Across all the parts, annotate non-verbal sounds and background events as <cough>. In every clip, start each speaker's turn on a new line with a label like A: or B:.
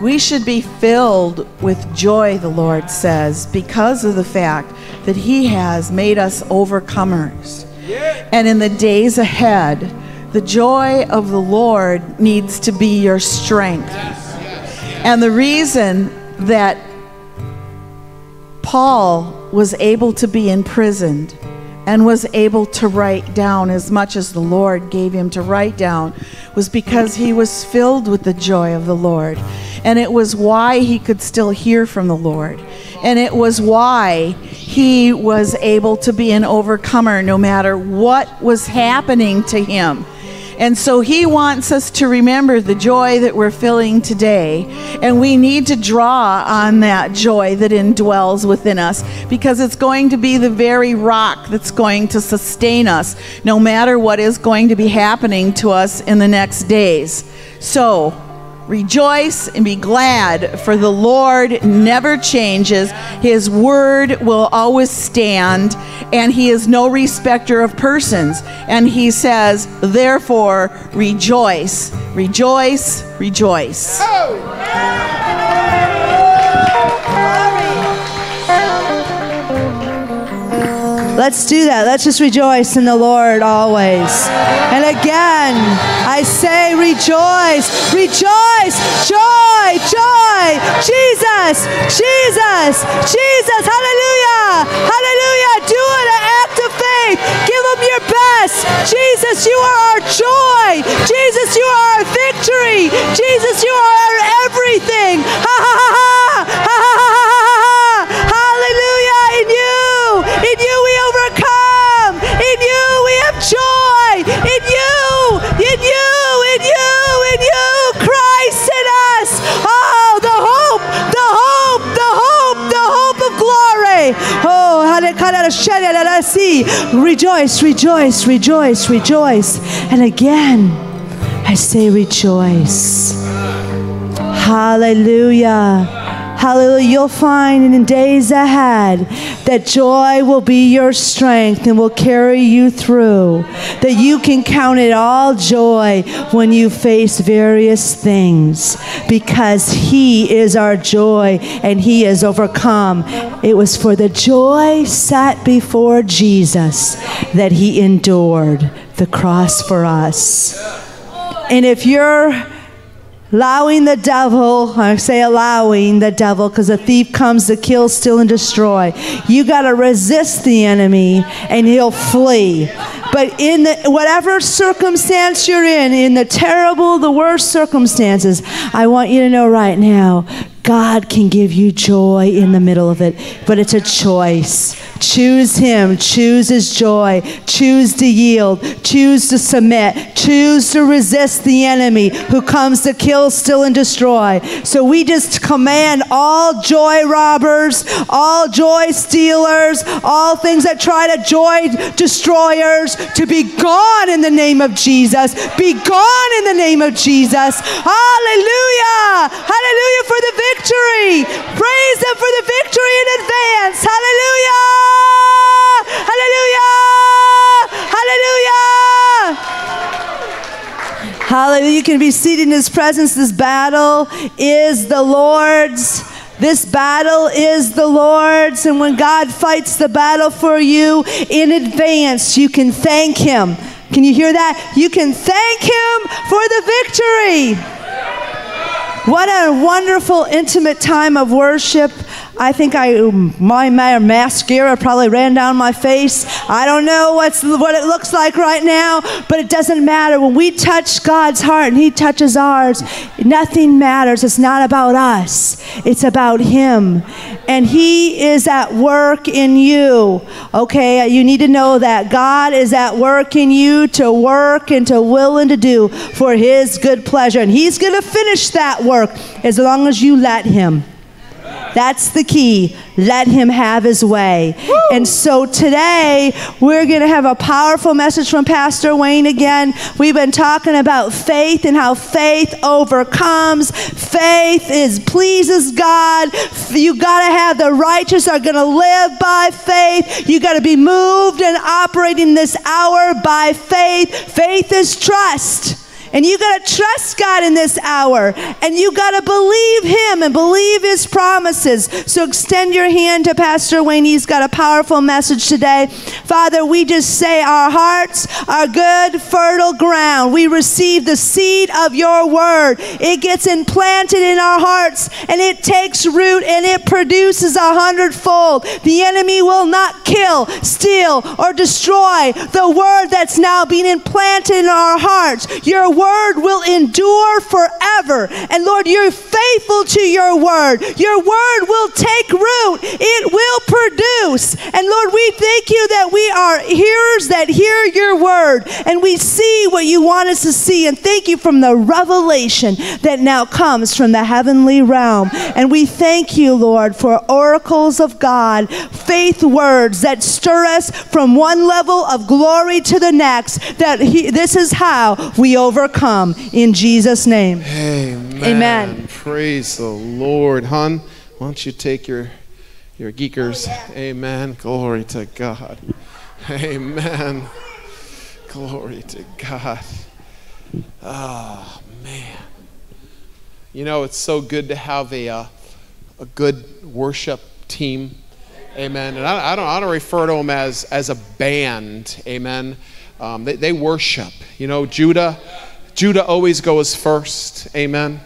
A: We should be filled with joy, the Lord says, because of the fact that He has made us overcomers. And in the days ahead, the joy of the Lord needs to be your strength. And the reason that Paul was able to be imprisoned and was able to write down as much as the Lord gave him to write down was because he was filled with the joy of the Lord. And it was why he could still hear from the Lord. And it was why he was able to be an overcomer no matter what was happening to him. And so he wants us to remember the joy that we're feeling today. And we need to draw on that joy that indwells within us because it's going to be the very rock that's going to sustain us no matter what is going to be happening to us in the next days. So, Rejoice and be glad, for the Lord never changes. His word will always stand, and He is no respecter of persons. And He says, therefore, rejoice, rejoice, rejoice.
B: Let's do that. Let's just rejoice in the Lord always. And again, I say rejoice, rejoice, joy, joy, Jesus, Jesus, Jesus, hallelujah, hallelujah. Do it, an act of faith. Give them your best. Jesus, you are our joy. Jesus, you are our victory. Jesus, you are our everything. Ha ha ha ha. Rejoice, rejoice, rejoice, rejoice. And again, I say rejoice. Hallelujah. Hallelujah. You'll find in the days ahead that joy will be your strength and will carry you through. That you can count it all joy when you face various things because He is our joy and He is overcome. It was for the joy set before Jesus that He endured the cross for us. And if you're allowing the devil, I say allowing the devil because a thief comes to kill, steal, and destroy. You got to resist the enemy and he'll flee. But in the, whatever circumstance you're in, in the terrible, the worst circumstances, I want you to know right now, God can give you joy in the middle of it, but it's a choice. Choose Him, choose His joy, choose to yield, choose to submit, choose to resist the enemy who comes to kill, steal, and destroy. So we just command all joy robbers, all joy stealers, all things that try to joy destroyers to be gone in the name of Jesus. Be gone in the name of Jesus. Hallelujah! Hallelujah for the victory. Praise Him for the victory in advance. Hallelujah! Hallelujah! Hallelujah! Hallelujah. You can be seated in His presence. This battle is the Lord's. This battle is the Lord's. And when God fights the battle for you in advance, you can thank Him. Can you hear that? You can thank Him for the victory. What a wonderful, intimate time of worship. I think I my, my mascara probably ran down my face. I don't know what's what it looks like right now, but it doesn't matter. When we touch God's heart and He touches ours, nothing matters. It's not about us. It's about Him. And He is at work in you. Okay, you need to know that God is at work in you to work and to will and to do for His good pleasure. And He's going to finish that work as long as you let Him. That's the key. Let him have his way. Woo! And so today, we're going to have a powerful message from Pastor Wayne again. We've been talking about faith and how faith overcomes. Faith is pleases God. You got to have the righteous are going to live by faith. You got to be moved and operating this hour by faith. Faith is trust. And you got to trust God in this hour. And you got to believe Him and believe His promises. So extend your hand to Pastor Wayne. He's got a powerful message today. Father, we just say our hearts are good, fertile ground. We receive the seed of your word. It gets implanted in our hearts and it takes root and it produces a hundredfold. The enemy will not kill, steal, or destroy the word that's now being implanted in our hearts. Your word will endure forever. And Lord, you're faithful to your word. Your word will take root, it will produce. And Lord, we thank you that we are hearers that hear your word and we see what you want us to see. And thank you from the revelation that now comes from the heavenly realm. And we thank you, Lord, for oracles of God, faith words that stir us from one level of glory to the next. That he, this is how we overcome in Jesus' name.
C: Amen.
B: Amen.
C: Praise the Lord, hon. Why don't you take your your geekers? Amen. Glory to God. Amen. Glory to God. Oh man. You know it's so good to have a uh, a good worship team. Amen. And I, I, don't I don't refer to them as as a band. Amen. Um, they, they worship. You know, Judah. Judah always goes first. Amen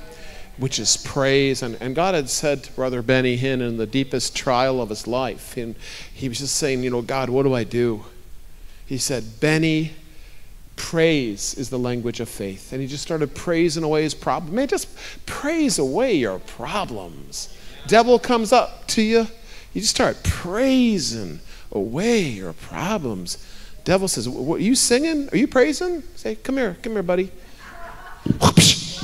C: which is praise. And, and God had said to Brother Benny Hinn in the deepest trial of his life, and he was just saying, You know, God, what do I do? He said, Benny, praise is the language of faith. And he just started praising away his problem. Man, just praise away your problems. Devil comes up to you, you just start praising away your problems. Devil says, What are you singing? Are you praising? Say, Come here, come here, buddy.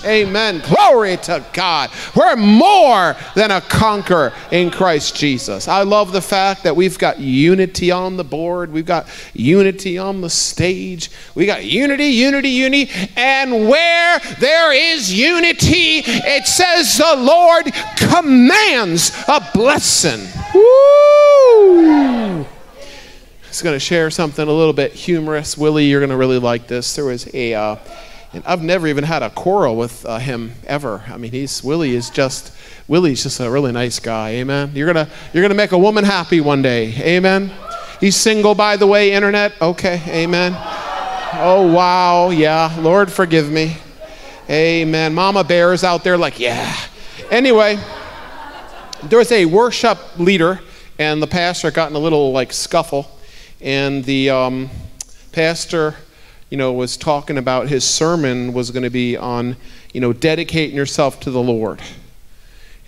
C: Amen. Glory to God. We're more than a conqueror in Christ Jesus. I love the fact that we've got unity on the board, we've got unity on the stage, we got unity, unity, unity. And where there is unity, it says the Lord commands a blessing. Woo! Was going to share something a little bit humorous. Willie, you're going to really like this. There was a. Uh, and I've never even had a quarrel with uh, him ever. I mean, he's Willie is just Willie's just a really nice guy. Amen. You're gonna you're gonna make a woman happy one day. Amen. He's single, by the way. Internet. Okay. Amen. Oh wow. Yeah. Lord forgive me. Amen. Mama Bear is out there like yeah. Anyway, there was a worship leader, and the pastor got in a little like scuffle, and the um, pastor you know, was talking about his sermon was going to be on, you know, dedicating yourself to the Lord.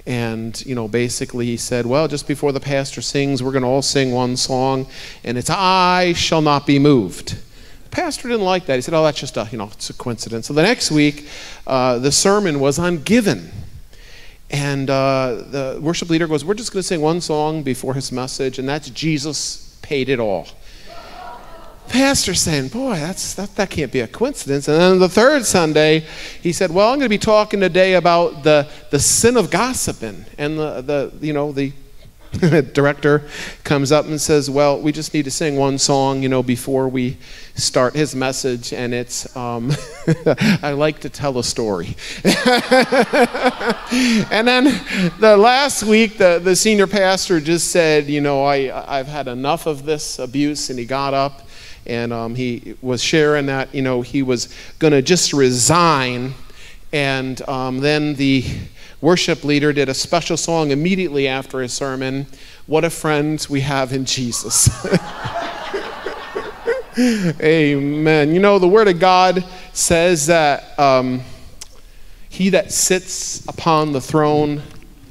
C: And, you know, basically he said, well, just before the pastor sings, we're going to all sing one song, and it's I shall not be moved. The pastor didn't like that. He said, oh, that's just a, you know, it's a coincidence. So the next week, uh, the sermon was on given. And uh, the worship leader goes, we're just going to sing one song before his message, and that's Jesus paid it all pastor saying, Boy, that's, that, that can't be a coincidence. And then the third Sunday, he said, Well, I'm going to be talking today about the, the sin of gossiping. And the, the you know, the <laughs> director comes up and says, Well, we just need to sing one song, you know, before we start his message. And it's, um, <laughs> I like to tell a story. <laughs> and then the last week, the, the senior pastor just said, You know, I, I've had enough of this abuse. And he got up and um, he was sharing that you know he was going to just resign. And um, then the worship leader did a special song immediately after his sermon what a friend we have in jesus. <laughs> Amen. You know the word of god says that um, he that sits upon the throne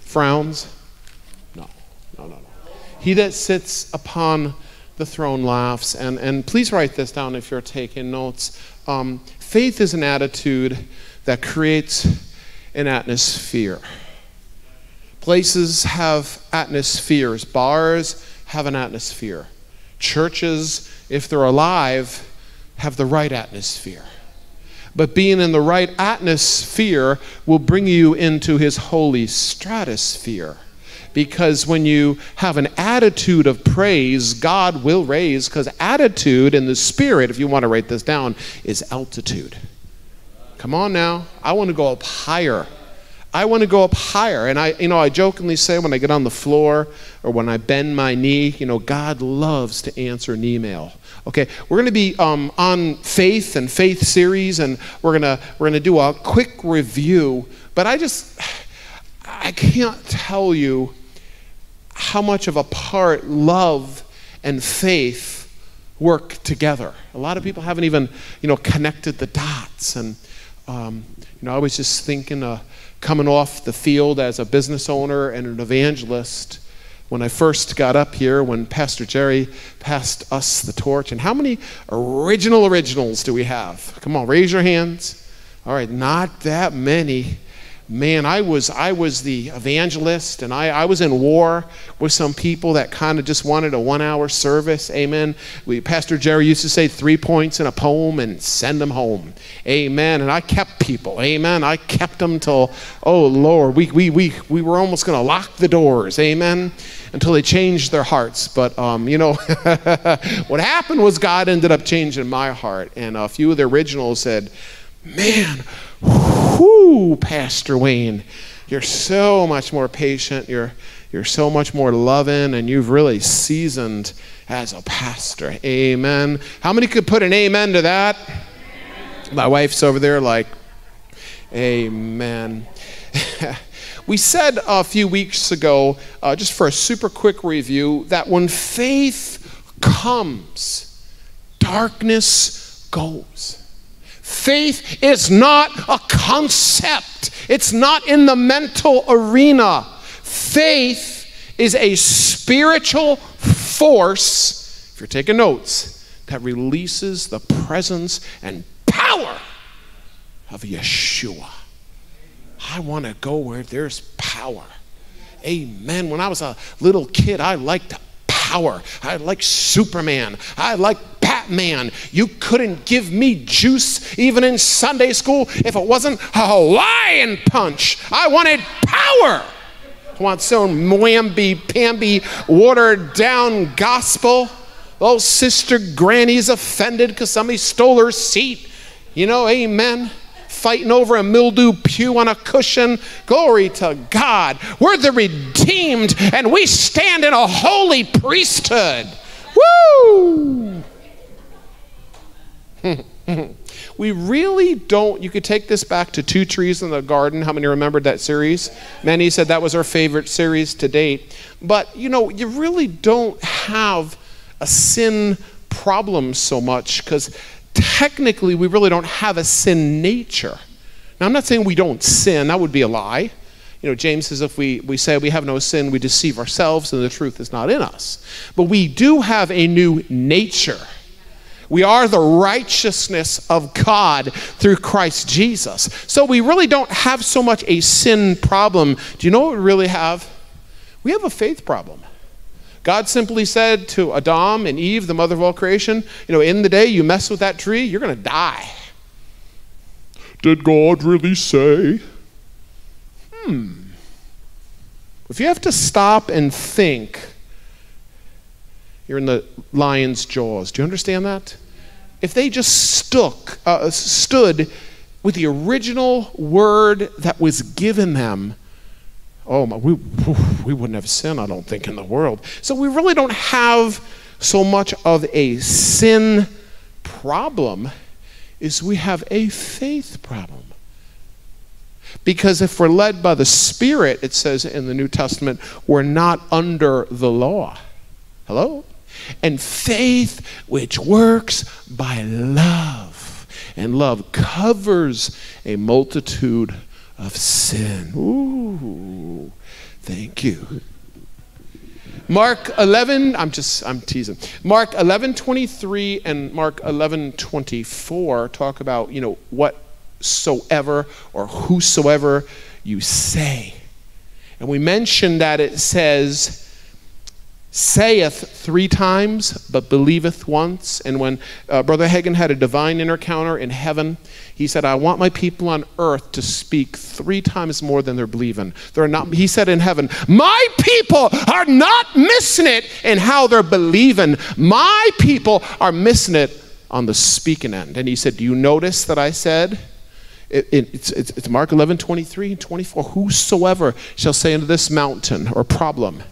C: frowns. No no no no. He that sits upon the throne laughs. And, and please write this down if you're taking notes. Um, faith is an attitude that creates an atmosphere. Places have atmospheres, bars have an atmosphere. Churches, if they're alive, have the right atmosphere. But being in the right atmosphere will bring you into his holy stratosphere because when you have an attitude of praise, God will raise, because attitude in the spirit, if you want to write this down, is altitude. Come on now. I want to go up higher. I want to go up higher. And I, you know, I jokingly say when I get on the floor or when I bend my knee, you know, God loves to answer an email. Okay, we're going to be um, on faith and faith series, and we're gonna we're gonna do a quick review. But I just I can't tell you how much of a part love and faith work together. A lot of people haven't even you know connected the dots, and um, you know I was just thinking. Uh, coming off the field as a business owner and an evangelist when I first got up here, when Pastor Jerry passed us the torch. And how many original originals do we have? Come on, raise your hands. All right, not that many man, I was I was the evangelist, and I, I was in war with some people that kind of just wanted a one-hour service. Amen. We, Pastor Jerry used to say three points in a poem and send them home. Amen. And I kept people. Amen. I kept them till oh Lord, we we we we were almost going to lock the doors. Amen. Until they changed their hearts. But um, you know, <laughs> what happened was God ended up changing my heart, and a few of the originals said, "Man." Whoo, Pastor Wayne, you're so much more patient. You're, you're so much more loving, and you've really seasoned as a pastor. Amen. How many could put an amen to that? My wife's over there, like, amen. <laughs> we said a few weeks ago, uh, just for a super quick review, that when faith comes, darkness goes. Faith is not a concept, it's not in the mental arena. Faith is a spiritual force, if you're taking notes, that releases the presence and power of Yeshua. I want to go where there's power. Amen. When I was a little kid, I liked power. I liked Superman. I liked man. You couldn't give me juice even in Sunday school if it wasn't a Hawaiian punch. I wanted power. I want some whamby pamby watered down gospel. Oh, Sister Granny's offended because somebody stole her seat. You know, amen fighting over a mildew pew on a cushion. Glory to God. We're the redeemed and we stand in a holy priesthood. Woo! <laughs> we really don't. You could take this back to Two Trees in the Garden. How many remembered that series? Many said that was our favorite series to date. But, you know, you really don't have a sin problem so much because technically we really don't have a sin nature. Now, I'm not saying we don't sin, that would be a lie. You know, James says if we, we say we have no sin, we deceive ourselves and the truth is not in us. But we do have a new nature. We are the righteousness of God through Christ Jesus. So we really don't have so much a sin problem. Do you know what we really have? We have a faith problem. God simply said to Adam and Eve, the mother of all creation, you know, in the day you mess with that tree, you're going to die. Did God really say? Hmm. If you have to stop and think, you're in the lion's jaws. Do you understand that? If they just stuck, uh, stood with the original word that was given them, oh my, we, we wouldn't have sin, I don't think, in the world. So we really don't have so much of a sin problem, is we have a faith problem. Because if we're led by the Spirit, it says in the New Testament, we're not under the law. Hello? And faith which works by love. And love covers a multitude of sin. Ooh, thank you. Mark 11, I'm just, I'm teasing. Mark 11, 23 and Mark 11, 24 talk about, you know, whatsoever or whosoever you say. And we mentioned that it says, saith three times, but believeth once. And when uh, Brother Hagin had a divine encounter in heaven, he said, I want my people on earth to speak three times more than they're believing. They're not, he said in heaven, My people are not missing it in how they're believing. My people are missing it on the speaking end. And he said, Do you notice that I said, It, it, it's, it's, it's Mark 11, 23 and 24. Whosoever shall say unto this mountain or problem,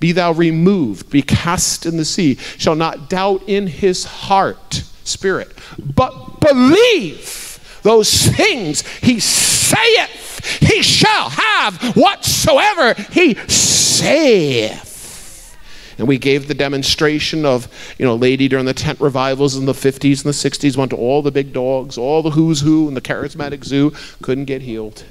C: be thou removed, be cast in the sea, shall not doubt in his heart, spirit, but believe those things he saith, he shall have whatsoever he saith. And we gave the demonstration of, you know, lady during the tent revivals in the 50s and the 60s went to all the big dogs, all the who's who in the charismatic zoo, couldn't get healed.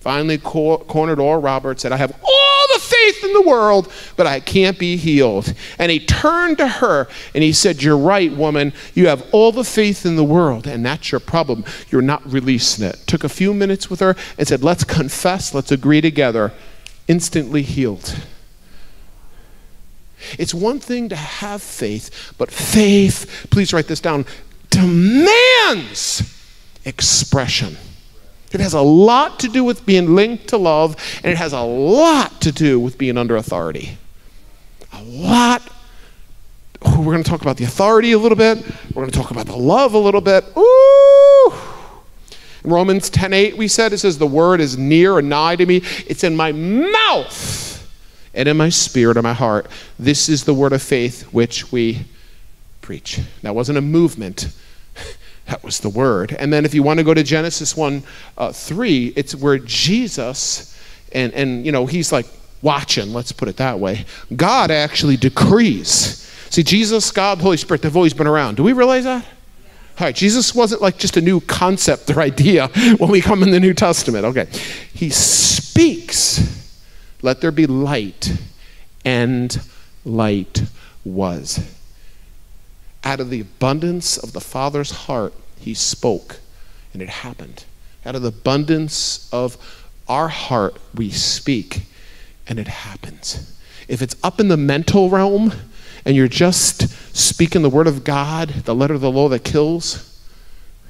C: Finally cor- cornered Oral Roberts, said, I have all the faith in the world, but I can't be healed. And he turned to her and he said, You're right, woman. You have all the faith in the world, and that's your problem. You're not releasing it. Took a few minutes with her and said, Let's confess, let's agree together. Instantly healed. It's one thing to have faith, but faith, please write this down, demands expression. It has a lot to do with being linked to love, and it has a lot to do with being under authority. A lot. We're going to talk about the authority a little bit. We're going to talk about the love a little bit. Ooh. In Romans 10:8, we said it says the word is near and nigh to me. It's in my mouth and in my spirit and my heart. This is the word of faith which we preach. That wasn't a movement. That was the word. And then if you want to go to Genesis 1 uh, 3, it's where Jesus, and, and you know, he's like watching, let's put it that way. God actually decrees. See, Jesus, God, Holy Spirit, they've always been around. Do we realize that? All right, Jesus wasn't like just a new concept or <laughs> idea when we come in the New Testament. Okay. He speaks, let there be light, and light was. Out of the abundance of the Father's heart, he spoke, and it happened. Out of the abundance of our heart, we speak, and it happens. If it's up in the mental realm and you're just speaking the word of God, the letter of the law that kills,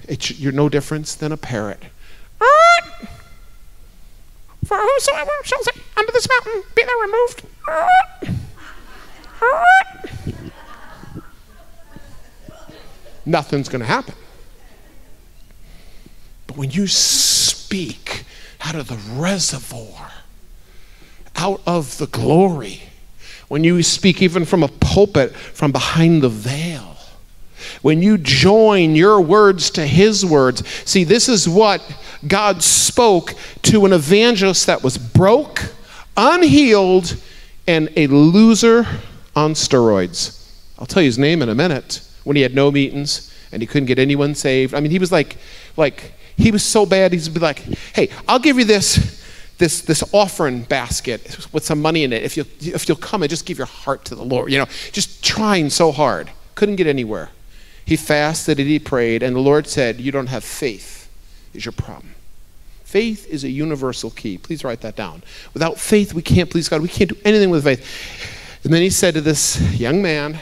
C: you're no different than a parrot. For whosoever shall say unto this mountain, be thou removed. Nothing's going to happen. But when you speak out of the reservoir, out of the glory, when you speak even from a pulpit from behind the veil, when you join your words to his words, see, this is what God spoke to an evangelist that was broke, unhealed, and a loser on steroids. I'll tell you his name in a minute when he had no meetings and he couldn't get anyone saved. I mean, he was like, like, he was so bad, he'd be like, hey, I'll give you this, this, this offering basket with some money in it if you'll, if you'll come and just give your heart to the Lord. You know, just trying so hard. Couldn't get anywhere. He fasted and he prayed, and the Lord said, You don't have faith, is your problem. Faith is a universal key. Please write that down. Without faith, we can't please God. We can't do anything with faith. And then he said to this young man,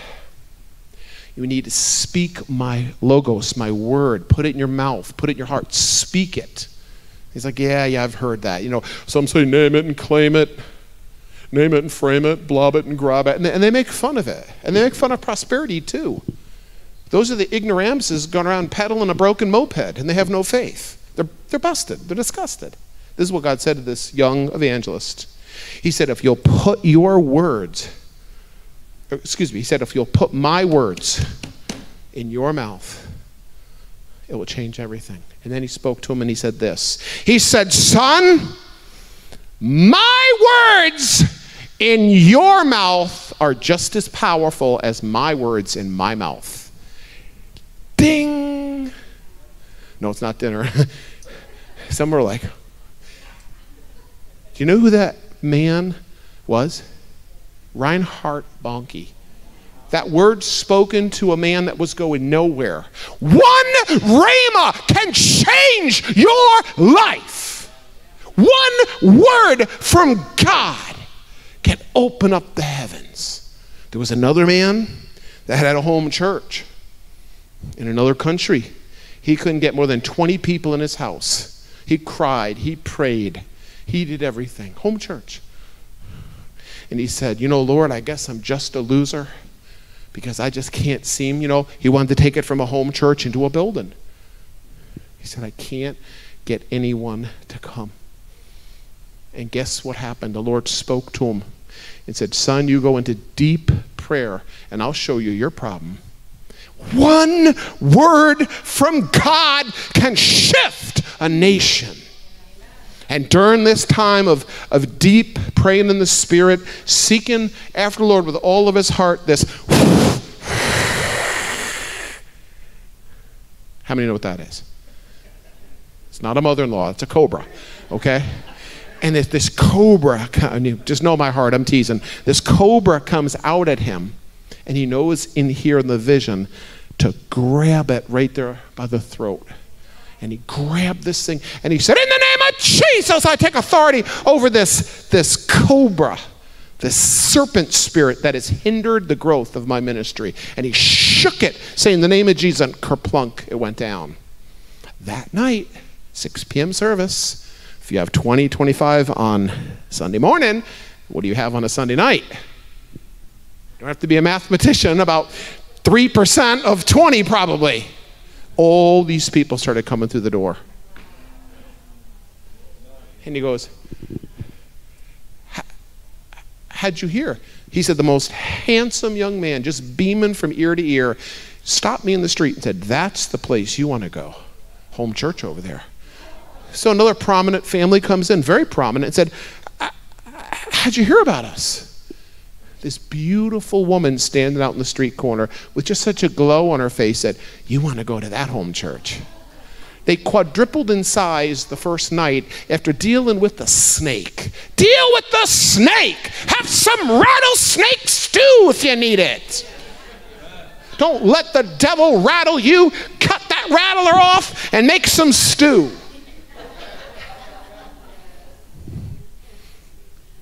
C: You need to speak my logos, my word. Put it in your mouth, put it in your heart, speak it. He's like, Yeah, yeah, I've heard that. You know, some say name it and claim it, name it and frame it, blob it and grab it. And they, and they make fun of it. And they make fun of prosperity too. Those are the ignoramuses going around pedaling a broken moped and they have no faith. They're, they're busted. They're disgusted. This is what God said to this young evangelist. He said, If you'll put your words, Er, excuse me, he said, If you'll put my words in your mouth, it will change everything. And then he spoke to him and he said this He said, Son, my words in your mouth are just as powerful as my words in my mouth. Ding! No, it's not dinner. <laughs> Some were like, do you know who that man was? Reinhard Bonnke. That word spoken to a man that was going nowhere. One rhema can change your life. One word from God can open up the heavens. There was another man that had a home church in another country. He couldn't get more than 20 people in his house. He cried, he prayed, he did everything. Home church. And he said, You know, Lord, I guess I'm just a loser because I just can't seem, you know, he wanted to take it from a home church into a building. He said, I can't get anyone to come. And guess what happened? The Lord spoke to him and said, Son, you go into deep prayer, and I'll show you your problem. One word from God can shift a nation. And during this time of, of deep praying in the Spirit, seeking after the Lord with all of his heart, this. How many know what that is? It's not a mother in law, it's a cobra, okay? And if this cobra, just know my heart, I'm teasing. This cobra comes out at him, and he knows in here in the vision to grab it right there by the throat. And he grabbed this thing and he said, In the name of Jesus, I take authority over this, this cobra, this serpent spirit that has hindered the growth of my ministry. And he shook it, saying, In the name of Jesus, and kerplunk, it went down. That night, 6 p.m. service, if you have 20, 25 on Sunday morning, what do you have on a Sunday night? You don't have to be a mathematician, about 3% of 20 probably. All these people started coming through the door. And he goes, How'd you hear? He said, The most handsome young man, just beaming from ear to ear, stopped me in the street and said, That's the place you want to go. Home church over there. So another prominent family comes in, very prominent, and said, How'd you hear about us? This beautiful woman standing out in the street corner with just such a glow on her face said, You want to go to that home church? They quadrupled in size the first night after dealing with the snake. Deal with the snake! Have some rattlesnake stew if you need it. Don't let the devil rattle you. Cut that rattler off and make some stew.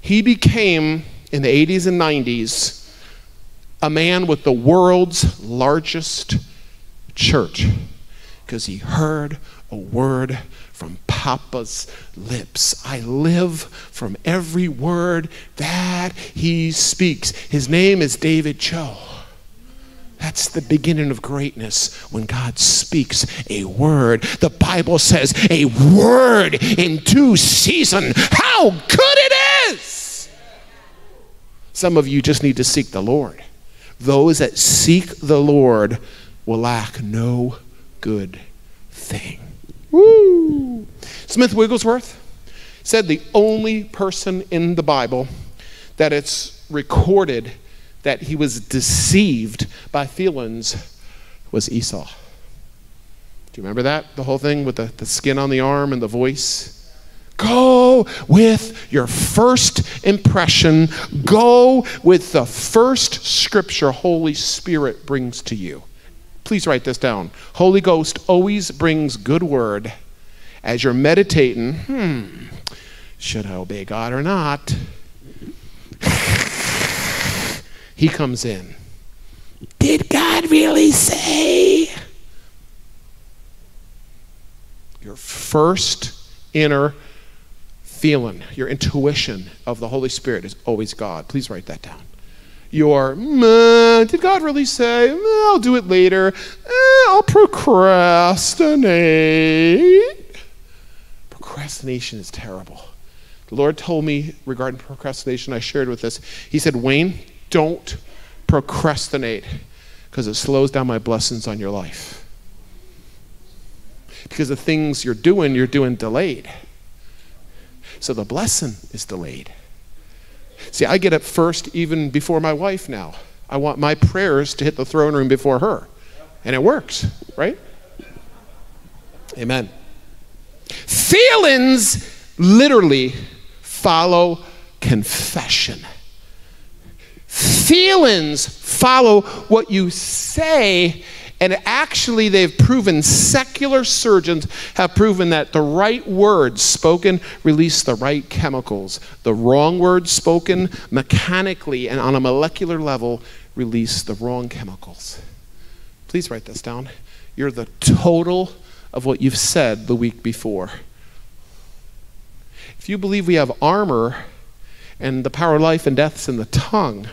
C: He became in the 80s and 90s a man with the world's largest church because he heard a word from Papa's lips. I live from every word that he speaks. His name is David Cho. That's the beginning of greatness when God speaks a word. The Bible says a word in due season. How good it is! Some of you just need to seek the Lord. Those that seek the Lord will lack no good thing. Woo! Smith Wigglesworth said the only person in the Bible that it's recorded that he was deceived by feelings was Esau. Do you remember that? The whole thing with the, the skin on the arm and the voice? Go with your first impression. Go with the first scripture Holy Spirit brings to you. Please write this down. Holy Ghost always brings good word as you're meditating. Hmm, should I obey God or not? <laughs> he comes in. Did God really say? Your first inner feeling, your intuition of the Holy Spirit is always God. Please write that down. Your, did God really say? I'll do it later. Eh, I'll procrastinate. Procrastination is terrible. The Lord told me regarding procrastination, I shared with this. He said, Wayne, don't procrastinate because it slows down my blessings on your life. Because the things you're doing, you're doing delayed. So the blessing is delayed. See, I get up first even before my wife now. I want my prayers to hit the throne room before her. And it works, right? Amen. Feelings literally follow confession. Feelings follow what you say and actually, they've proven, secular surgeons have proven that the right words spoken release the right chemicals. The wrong words spoken mechanically and on a molecular level release the wrong chemicals. Please write this down. You're the total of what you've said the week before. If you believe we have armor and the power of life and death's in the tongue,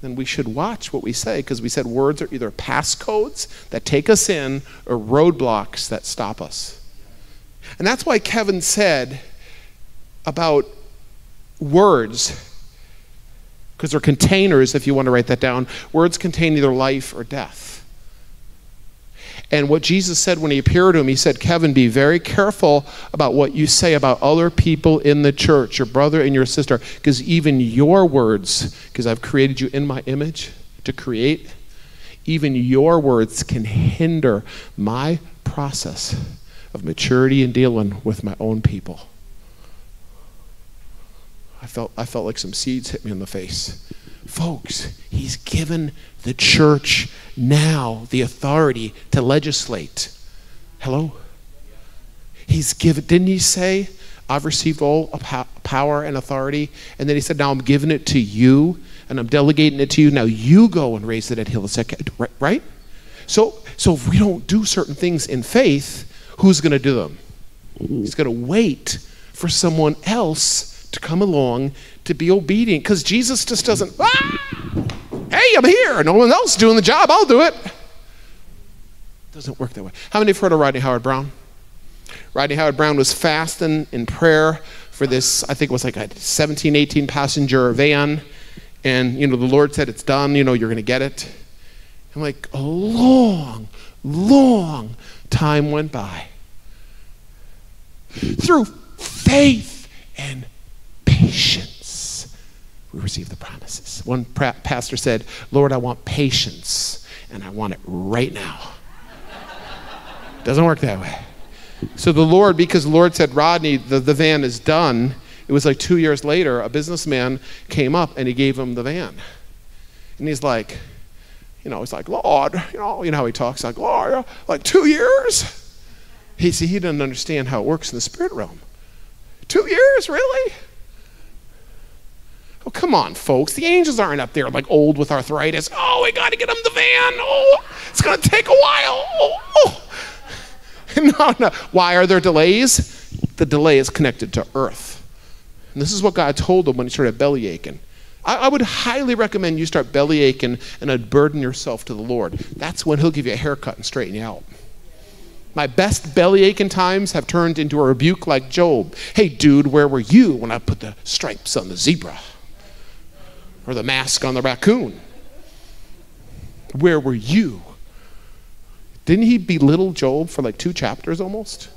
C: then we should watch what we say because we said words are either passcodes that take us in or roadblocks that stop us. And that's why Kevin said about words, because they're containers, if you want to write that down. Words contain either life or death. And what Jesus said when he appeared to him, he said, Kevin, be very careful about what you say about other people in the church, your brother and your sister, because even your words, because I've created you in my image to create, even your words can hinder my process of maturity in dealing with my own people. I felt, I felt like some seeds hit me in the face. Folks, he's given the church now the authority to legislate. Hello? He's given, didn't he say, I've received all power and authority? And then he said, Now I'm giving it to you and I'm delegating it to you. Now you go and raise it at Hillside, right? So, so if we don't do certain things in faith, who's going to do them? He's going to wait for someone else to come along to be obedient because Jesus just doesn't, ah! hey, I'm here. No one else doing the job. I'll do it. Doesn't work that way. How many have heard of Rodney Howard-Browne? Rodney Howard-Browne was fasting in prayer for this, I think it was like a 17, 18 passenger van. And, you know, the Lord said, it's done. You know, you're going to get it. And like a long, long time went by. Through faith and patience we receive the promises. One pastor said, Lord, I want patience, and I want it right now. Doesn't work that way. So the Lord, because the Lord said, Rodney, the, the van is done, it was like two years later, a businessman came up and he gave him the van. And he's like, you know, he's like, Lord, you know, you know how he talks, like, Lord, like two years? He see, he didn't understand how it works in the spirit realm. Two years, really? Oh, come on, folks. The angels aren't up there like old with arthritis. Oh, we got to get them the van. Oh, it's going to take a while. Oh, oh. <laughs> No, no. Why are there delays? The delay is connected to earth. And this is what God told him when he started belly aching. I, I would highly recommend you start belly aching and unburden yourself to the Lord. That's when he'll give you a haircut and straighten you out. My best belly aching times have turned into a rebuke like Job. Hey, dude, where were you when I put the stripes on the zebra? Or the mask on the raccoon. Where were you? Didn't he belittle Job for like two chapters almost?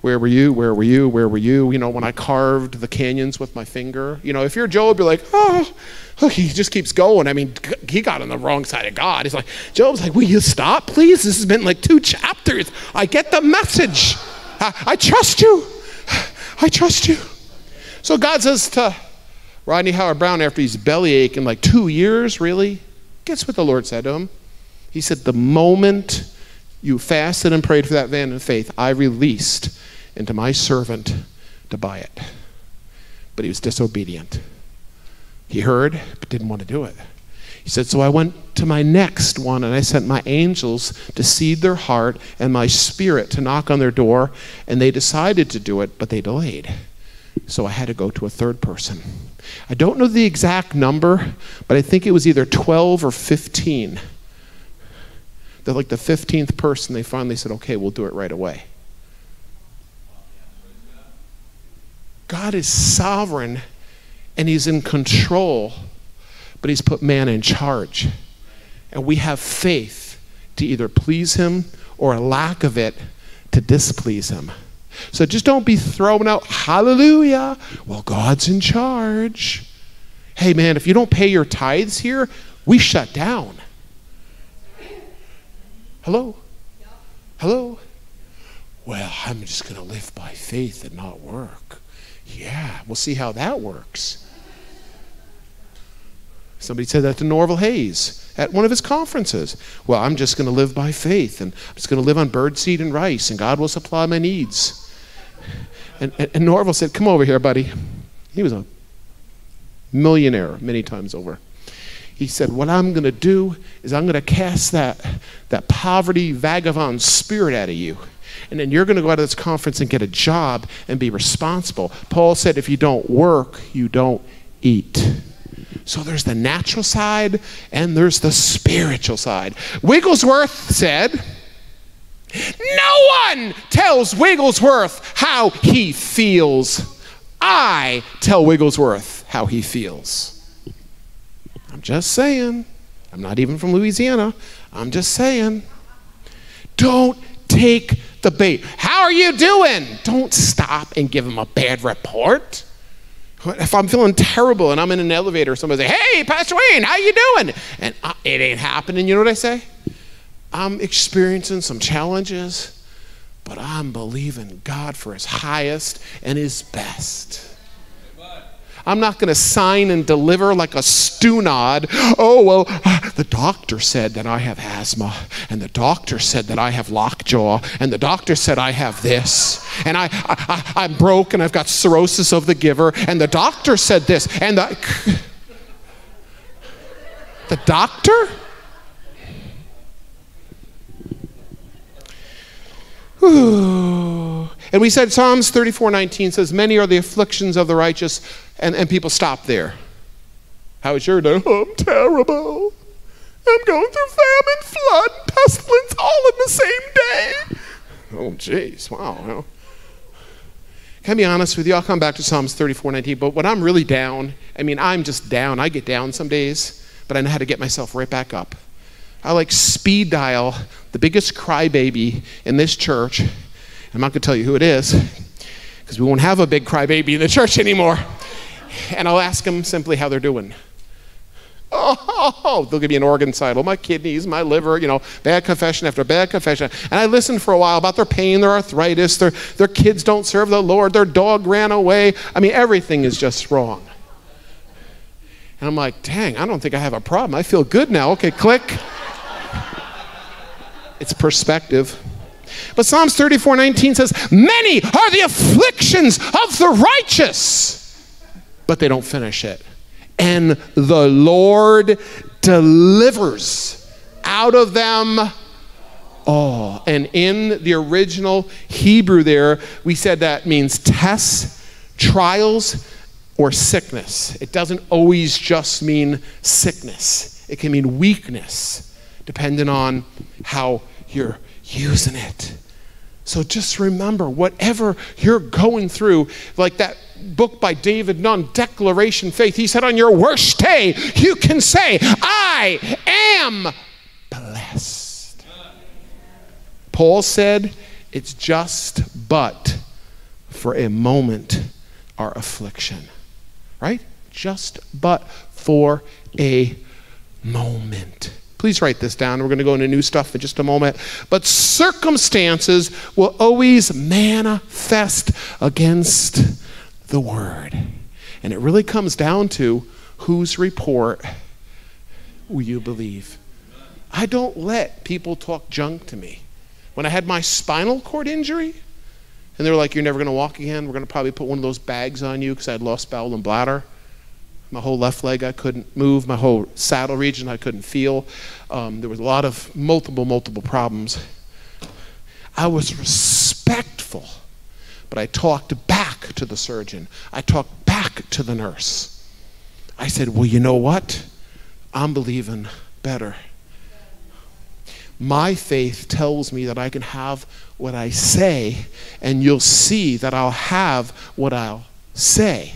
C: Where were you? Where were you? Where were you? You know, when I carved the canyons with my finger. You know, if you're Job, you're like, oh, he just keeps going. I mean, he got on the wrong side of God. He's like, Job's like, will you stop, please? This has been like two chapters. I get the message. I, I trust you. I trust you. So God says to Rodney Howard-Browne, after he's belly aching like two years, really, guess what the Lord said to him? He said, The moment you fasted and prayed for that van in faith, I released into my servant to buy it. But he was disobedient. He heard, but didn't want to do it. He said, So I went to my next one and I sent my angels to seed their heart and my spirit to knock on their door, and they decided to do it, but they delayed. So I had to go to a third person. I don't know the exact number, but I think it was either 12 or 15. They're like the 15th person, they finally said, okay, we'll do it right away. God is sovereign and He's in control, but He's put man in charge. And we have faith to either please Him or a lack of it to displease Him. So just don't be throwing out, hallelujah, well, God's in charge. Hey, man, if you don't pay your tithes here, we shut down. Hello? Hello? Well, I'm just going to live by faith and not work. Yeah, we'll see how that works. Somebody said that to Norval Hayes at one of his conferences. Well, I'm just going to live by faith and I'm just going to live on birdseed and rice and God will supply my needs. And, and, and Norval said, Come over here, buddy. He was a millionaire many times over. He said, What I'm going to do is I'm going to cast that, that poverty, vagabond spirit out of you. And then you're going to go out of this conference and get a job and be responsible. Paul said, If you don't work, you don't eat. So there's the natural side and there's the spiritual side. Wigglesworth said, No one tells Wigglesworth how he feels. I tell Wigglesworth how he feels. I'm just saying. I'm not even from Louisiana. I'm just saying. Don't take the bait. How are you doing? Don't stop and give him a bad report. If I'm feeling terrible and I'm in an elevator, somebody say, "Hey, Pastor Wayne, how you doing?" And I, it ain't happening. You know what I say? I'm experiencing some challenges, but I'm believing God for His highest and His best. I'm not going to sign and deliver like a stew. Oh, well, the doctor said that I have asthma, and the doctor said that I have lockjaw, and the doctor said I have this, and I, I, I, am broke and I've got cirrhosis of the giver, and the doctor said this, and the. <laughs> The doctor? <sighs> And we said Psalms 34 19 says, Many are the afflictions of the righteous, and, and people stop there. How is your day? Oh, <laughs> I'm terrible. I'm going through famine, flood, pestilence, all in the same day. Oh, jeez, wow. Can I be honest with you? I'll come back to Psalms 34 19, but when I'm really down, I mean, I'm just down. I get down some days, but I know how to get myself right back up. I like speed dial the biggest crybaby in this church. I'm not going to tell you who it is because we won't have a big crybaby in the church anymore. And I'll ask them simply how they're doing. Oh, they'll give me an organ side. My kidneys, my liver, you know, bad confession after bad confession. And I listen for a while about their pain, their arthritis, their, their kids don't serve the Lord, their dog ran away. I mean, everything is just wrong. And I'm like, dang, I don't think I have a problem. I feel good now. Okay, click. It's perspective. But Psalms 34 19 says, Many are the afflictions of the righteous, but they don't finish it. And the Lord delivers out of them all. And in the original Hebrew, there, we said that means tests, trials, or sickness. It doesn't always just mean sickness, it can mean weakness depending on how you're using it. So just remember, whatever you're going through, like that book by David Nunn, Declaration Faith, he said, on your worst day, you can say, I am blessed. Paul said, it's just but for a moment our affliction. Right? Just but for a moment. Please write this down. We're going to go into new stuff in just a moment. But circumstances will always manifest against the word. And it really comes down to whose report will you believe? I don't let people talk junk to me. When I had my spinal cord injury, and they were like, You're never going to walk again. We're going to probably put one of those bags on you because I had lost bowel and bladder. My whole left leg I couldn't move. My whole saddle region I couldn't feel. Um, there was a lot of multiple, multiple problems. I was respectful, but I talked back to the surgeon. I talked back to the nurse. I said, Well, you know what? I'm believing better. My faith tells me that I can have what I say, and you'll see that I'll have what I'll say.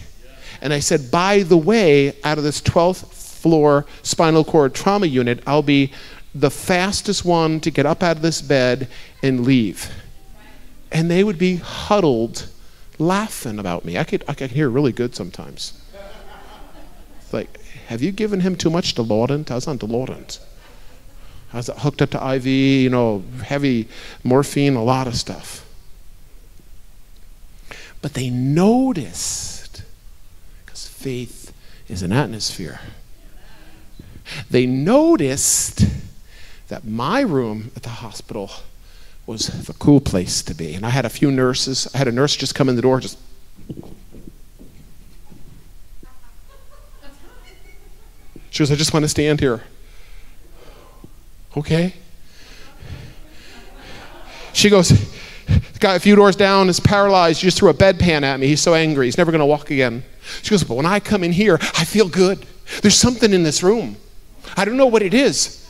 C: And I said, by the way, out of this 12th floor spinal cord trauma unit, I'll be the fastest one to get up out of this bed and leave. And they would be huddled laughing about me. I could, I could hear really good sometimes. Like, have you given him too much Dilaudid? I was on Dilaudid. I was hooked up to IV, you know, heavy morphine, a lot of stuff. But they noticed faith is an atmosphere. They noticed that my room at the hospital was the cool place to be. And I had a few nurses. I had a nurse just come in the door, just. She goes, I just want to stand here. Okay. She goes, <laughs> the guy a few doors down is paralyzed. He just threw a bedpan at me. He's so angry. He's never going to walk again. She goes, But when I come in here, I feel good. There's something in this room. I don't know what it is.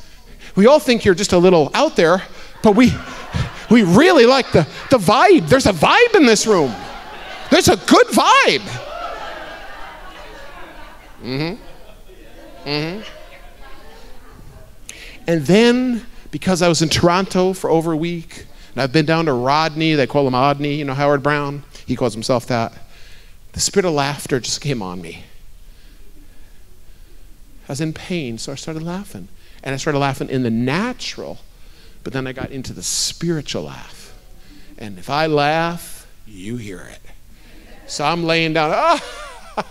C: We all think you're just a little out there, but we, We really like the, the vibe. There's a vibe in this room. There's a good vibe. Mm-hmm. Mm-hmm. And then, because I was in Toronto for over a week, and I've been down to Rodney, they call him Odney, you know, Howard-Browne, he calls himself that. The spirit of laughter just came on me. I was in pain, so I started laughing. And I started laughing in the natural, but then I got into the spiritual laugh. And if I laugh, you hear it. So I'm laying down. Oh. <laughs>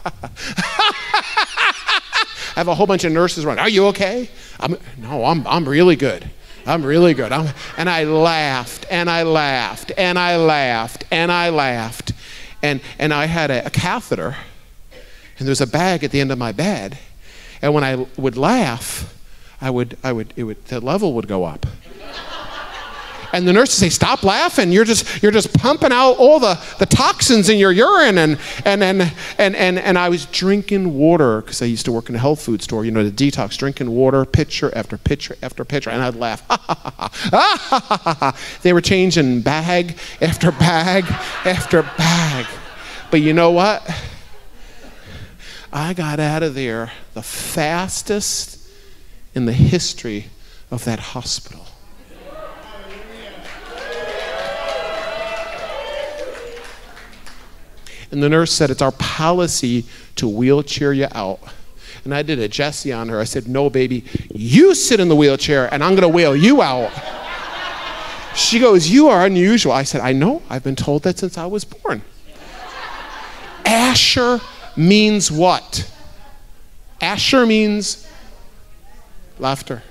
C: I have a whole bunch of nurses running. Are you okay? I'm, no, I'm, I'm really good. I'm really good. I'm, and I laughed and I laughed and I laughed and I laughed. And, and I had a, a catheter and there's a bag at the end of my bed. And when I would laugh, I would, I would, it would, the level would go up and the nurses say, "Stop laughing! You're just you're just pumping out all the, the toxins in your urine." And and and and and, and I was drinking water because I used to work in a health food store. You know, the detox, drinking water, pitcher after pitcher after pitcher, and I'd laugh. <laughs> they were changing bag after bag after bag, but you know what? I got out of there the fastest in the history of that hospital. And the nurse said, It's our policy to wheelchair you out. And I did a Jesse on her. I said, No, baby, you sit in the wheelchair and I'm going to wheel you out. She goes, You are unusual. I said, I know. I've been told that since I was born. Asher means what? Asher means laughter.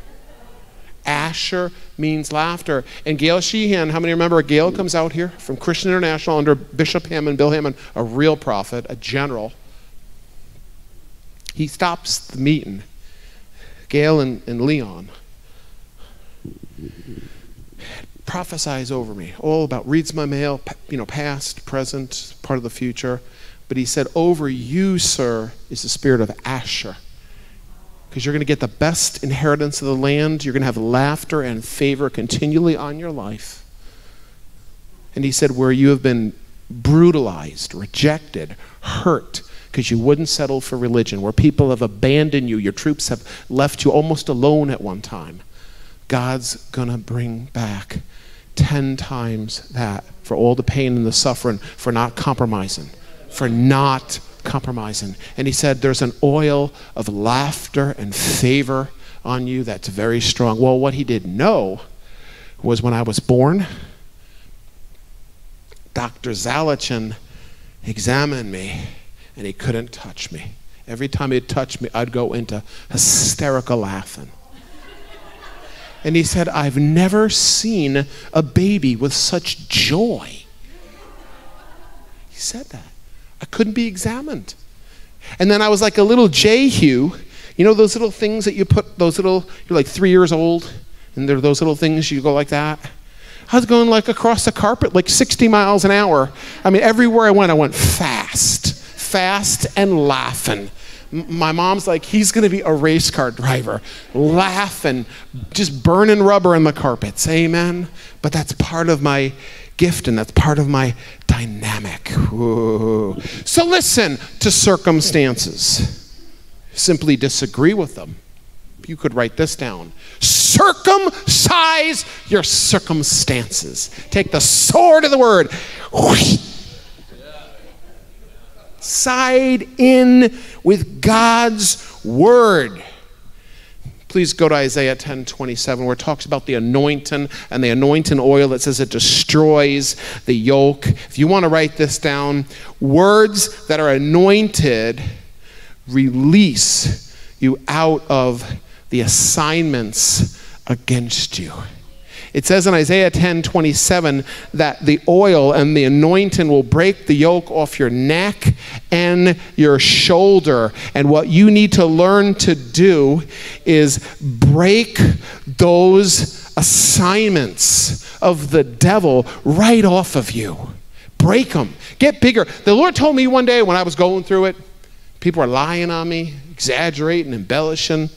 C: Asher means laughter. And Gail Sheehan, how many remember Gail comes out here from Christian International under Bishop Hamon, Bill Hamon, a real prophet, a general. He stops the meeting. Gail and, and Leon prophesies over me, all about reads my mail, you know, past, present, part of the future. But he said, Over you, sir, is the spirit of Asher because you're going to get the best inheritance of the land. You're going to have laughter and favor continually on your life. And he said, Where you have been brutalized, rejected, hurt, because you wouldn't settle for religion, where people have abandoned you, your troops have left you almost alone at one time, God's going to bring back 10 times that for all the pain and the suffering, for not compromising, for not compromising. And he said, There's an oil of laughter and favor on you that's very strong. Well, what he didn't know was when I was born, Dr. Zalichin examined me and he couldn't touch me. Every time he'd touch me, I'd go into hysterical laughing. And he said, I've never seen a baby with such joy. He said that. I couldn't be examined. And then I was like a little Jehu. You know those little things that you put, those little, you're like three years old, and there are those little things you go like that. I was going like across the carpet, like 60 miles an hour. I mean, everywhere I went, I went fast, fast and laughing. My mom's like, he's going to be a race car driver, laughing, just burning rubber in the carpets. Amen. But that's part of my gift and that's part of my dynamic. So listen to circumstances. Simply disagree with them. You could write this down. Circumcise your circumstances. Take the sword of the word. Side in with God's word. Please go to Isaiah 10 27, where it talks about the anointing and the anointing oil. It says it destroys the yoke. If you want to write this down, words that are anointed release you out of the assignments against you. It says in Isaiah 10 27 that the oil and the anointing will break the yoke off your neck and your shoulder. And what you need to learn to do is break those assignments of the devil right off of you. Break them. Get bigger. The Lord told me one day when I was going through it, people are lying on me, exaggerating, embellishing.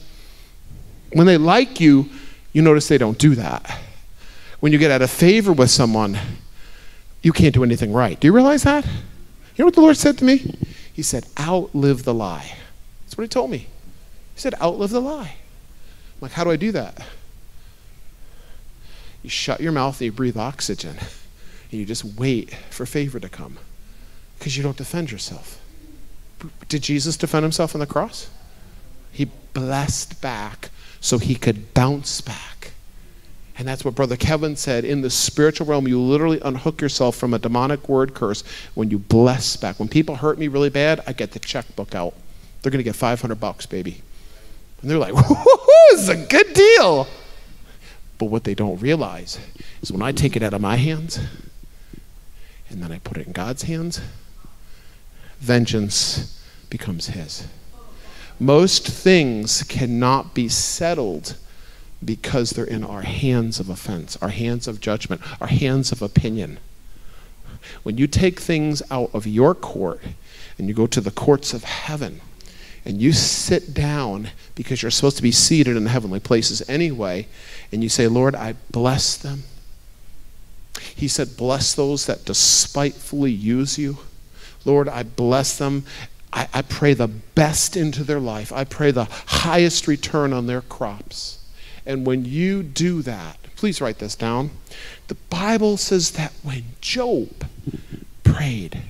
C: When they like you, you notice they don't do that when you get out of favor with someone, you can't do anything right. Do you realize that? You know what the Lord said to me? He said, outlive the lie. That's what He told me. He said, outlive the lie. I'm like, how do I do that? You shut your mouth and you breathe oxygen. And you just wait for favor to come because you don't defend yourself. Did Jesus defend himself on the cross? He blessed back so he could bounce back. And that's what Brother Kevin said. In the spiritual realm, you literally unhook yourself from a demonic word curse when you bless back. When people hurt me really bad, I get the checkbook out. They're going to get 500 bucks, baby. And they're like, <laughs> this is a good deal. But what they don't realize is when I take it out of my hands and then I put it in God's hands, vengeance becomes His. Most things cannot be settled because they're in our hands of offense, our hands of judgment, our hands of opinion. When you take things out of your court and you go to the courts of heaven and you sit down because you're supposed to be seated in the heavenly places anyway, and you say, Lord, I bless them. He said, Bless those that despitefully use you. Lord, I bless them. I, I pray the best into their life. I pray the highest return on their crops. And when you do that, please write this down. The Bible says that when Job prayed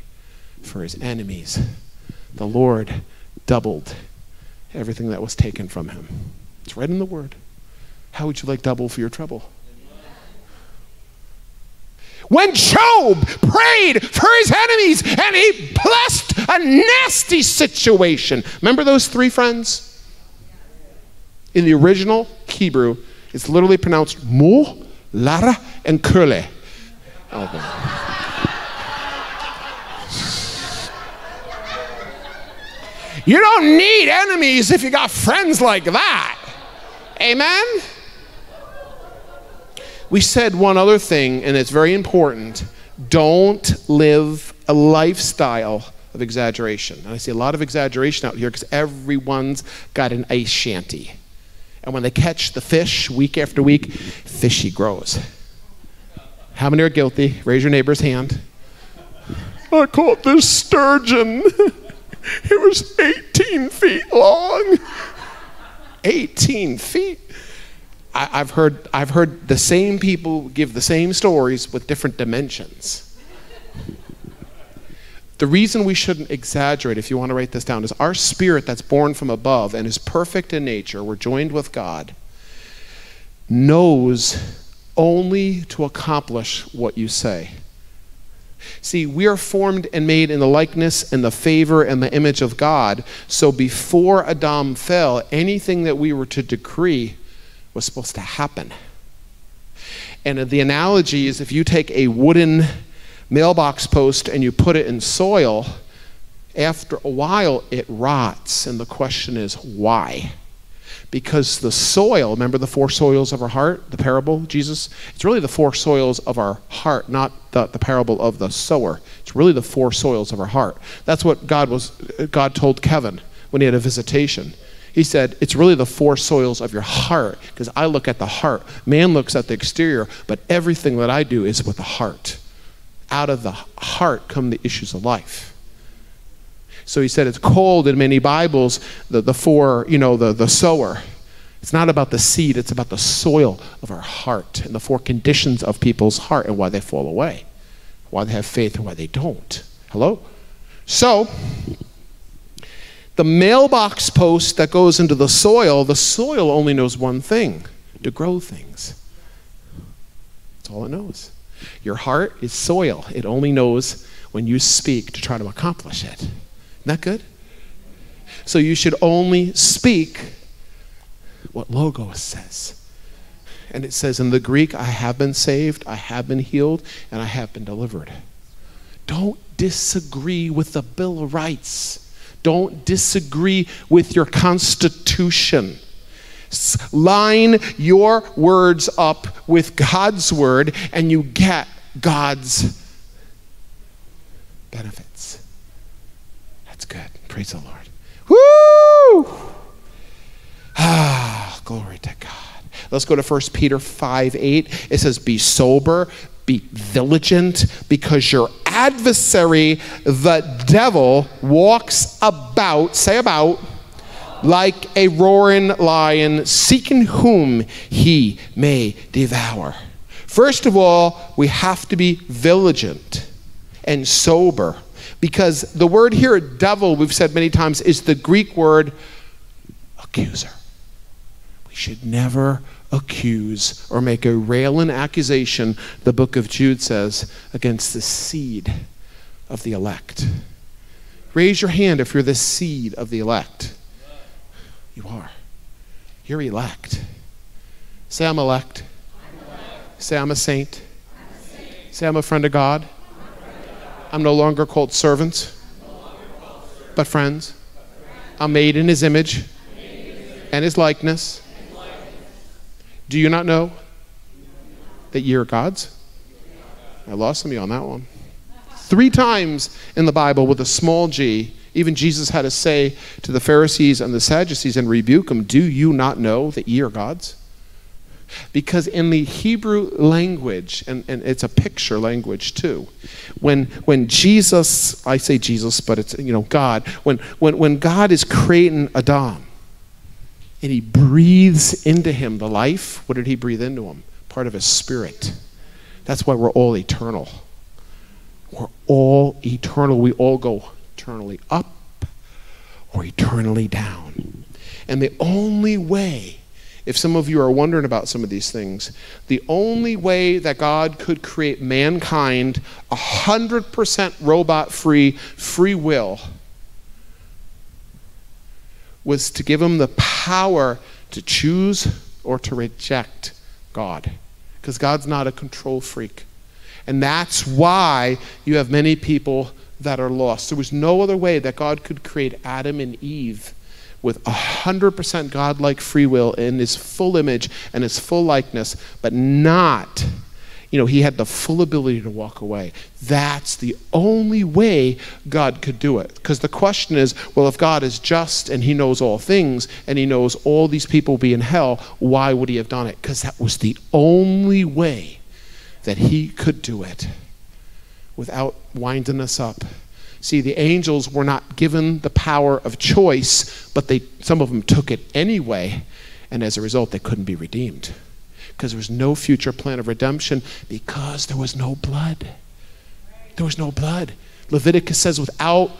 C: for his enemies, the Lord doubled everything that was taken from him. It's right in the Word. How would you like double for your trouble? When Job prayed for his enemies and he blessed a nasty situation. Remember those three friends? In the original Hebrew, it's literally pronounced Mo, Lara, and Kule. Oh, You don't need enemies if you got friends like that. Amen? We said one other thing, and it's very important. Don't live a lifestyle of exaggeration. And I see a lot of exaggeration out here because everyone's got an ice shanty. And when they catch the fish week after week, fishy grows. How many are guilty? Raise your neighbor's hand. I caught this sturgeon. <laughs> It was 18 feet long. 18 feet. I, have heard, I've heard the same people give the same stories with different dimensions. The reason we shouldn't exaggerate, if you want to write this down, is our spirit that's born from above and is perfect in nature, we're joined with God, knows only to accomplish what you say. See, we are formed and made in the likeness and the favor and the image of God. So before Adam fell, anything that we were to decree was supposed to happen. And the analogy is if you take a wooden mailbox post and you put it in soil, after a while it rots. And the question is, why? because the soil, remember the four soils of our heart, the parable, Jesus? It's really the four soils of our heart, not the, the parable of the sower. It's really the four soils of our heart. That's what God was God told Kevin when he had a visitation. He said, It's really the four soils of your heart, because I look at the heart. Man looks at the exterior, but everything that I do is with the heart. Out of the heart come the issues of life. So he said it's cold in many Bibles, the, the four, you know, the, the sower. It's not about the seed, it's about the soil of our heart and the four conditions of people's heart and why they fall away, why they have faith and why they don't. Hello? So, the mailbox post that goes into the soil, the soil only knows one thing to grow things. That's all it knows. Your heart is soil, it only knows when you speak to try to accomplish it. Isn't that good? So you should only speak what Logos says. And it says in the Greek, I have been saved, I have been healed, and I have been delivered. Don't disagree with the Bill of Rights. Don't disagree with your Constitution. Line your words up with God's word, and you get God's benefits. That's good. Praise the Lord. Woo! Ah, glory to God. Let's go to 1 Peter 5 8. It says, Be sober, be vigilant, because your adversary, the devil, walks about, say about, like a roaring lion, seeking whom he may devour. First of all, we have to be vigilant and sober because the word here, devil, we've said many times, is the Greek word accuser. We should never accuse or make a railing accusation, the book of Jude says, against the seed of the elect. Raise your hand if you're the seed of the elect. You are. You're elect. Say, I'm elect. I'm elect. Say, I'm a saint. I'm a saint. Say, I'm a friend of God. I'm, God. I'm no longer called servants, longer called servants. but friends. I'm made in his image, in his image. and his likeness. Do you not know that ye are God's? I lost some of you on that one. Three times in the Bible with a small g, even Jesus had to say to the Pharisees and the Sadducees and rebuke them, Do you not know that ye are God's? Because in the Hebrew language, and, and it's a picture language too, when, when Jesus, I say Jesus, but it's, you know, God, when, when, when God is creating Adam, and he breathes into him the life. What did he breathe into him? Part of his spirit. That's why we're all eternal. We're all eternal. We all go eternally up or eternally down. And the only way, if some of you are wondering about some of these things, the only way that God could create mankind 100% robot free, free will, was to give him the power to choose or to reject God. Because God's not a control freak. And that's why you have many people that are lost. There was no other way that God could create Adam and Eve with 100% God-like free will in his full image and his full likeness, but not you know, he had the full ability to walk away. That's the only way God could do it. Because the question is well, if God is just and he knows all things and he knows all these people will be in hell, why would he have done it? Because that was the only way that he could do it without winding us up. See, the angels were not given the power of choice, but they, some of them took it anyway, and as a result, they couldn't be redeemed because there was no future plan of redemption because there was no blood. There was no blood. Leviticus says, without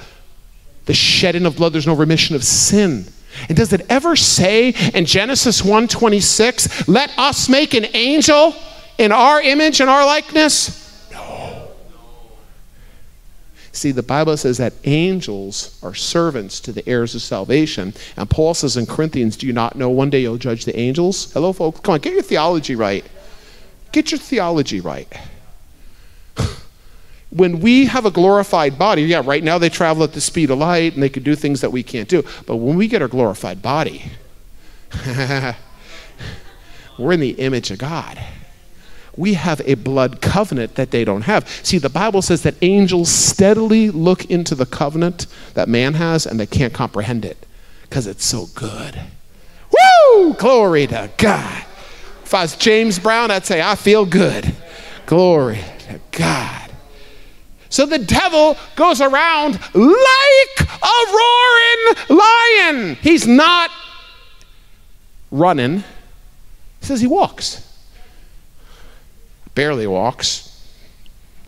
C: the shedding of blood, there's no remission of sin. And does it ever say in Genesis 1:26, let us make an angel in our image and our likeness? See, the Bible says that angels are servants to the heirs of salvation. And Paul says in Corinthians, Do you not know one day you'll judge the angels? Hello, folks. Come on, get your theology right. Get your theology right. <sighs> when we have a glorified body, yeah, right now they travel at the speed of light and they can do things that we can't do. But when we get our glorified body, <laughs> we're in the image of God we have a blood covenant that they don't have. See, the Bible says that angels steadily look into the covenant that man has and they can't comprehend it because it's so good. Woo! Glory to God. If I was James Brown, I'd say, I feel good. Glory to God. So the devil goes around like a roaring lion. He's not running, he says he walks barely walks.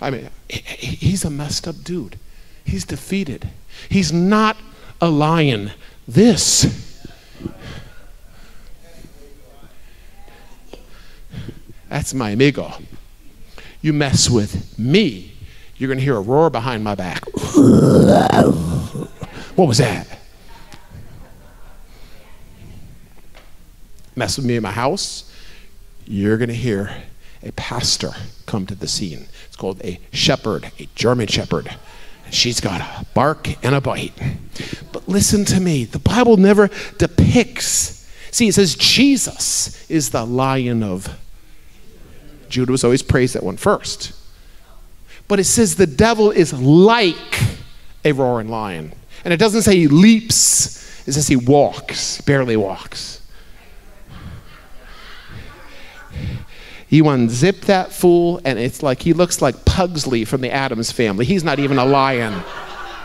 C: I mean, he's a messed up dude. He's defeated. He's not a lion. This. That's my amigo. You mess with me, you're going to hear a roar behind my back. What was that? Mess with me in my house, you're going to hear a pastor come to the scene. It's called a shepherd, a German shepherd. She's got a bark and a bite. But listen to me, the Bible never depicts. See, it says Jesus is the lion of Judah was always praised that one first. But it says the devil is like a roaring lion. And it doesn't say he leaps, it says he walks, barely walks. You unzip that fool, and it's like he looks like Pugsley from the Addams family. He's not even a lion.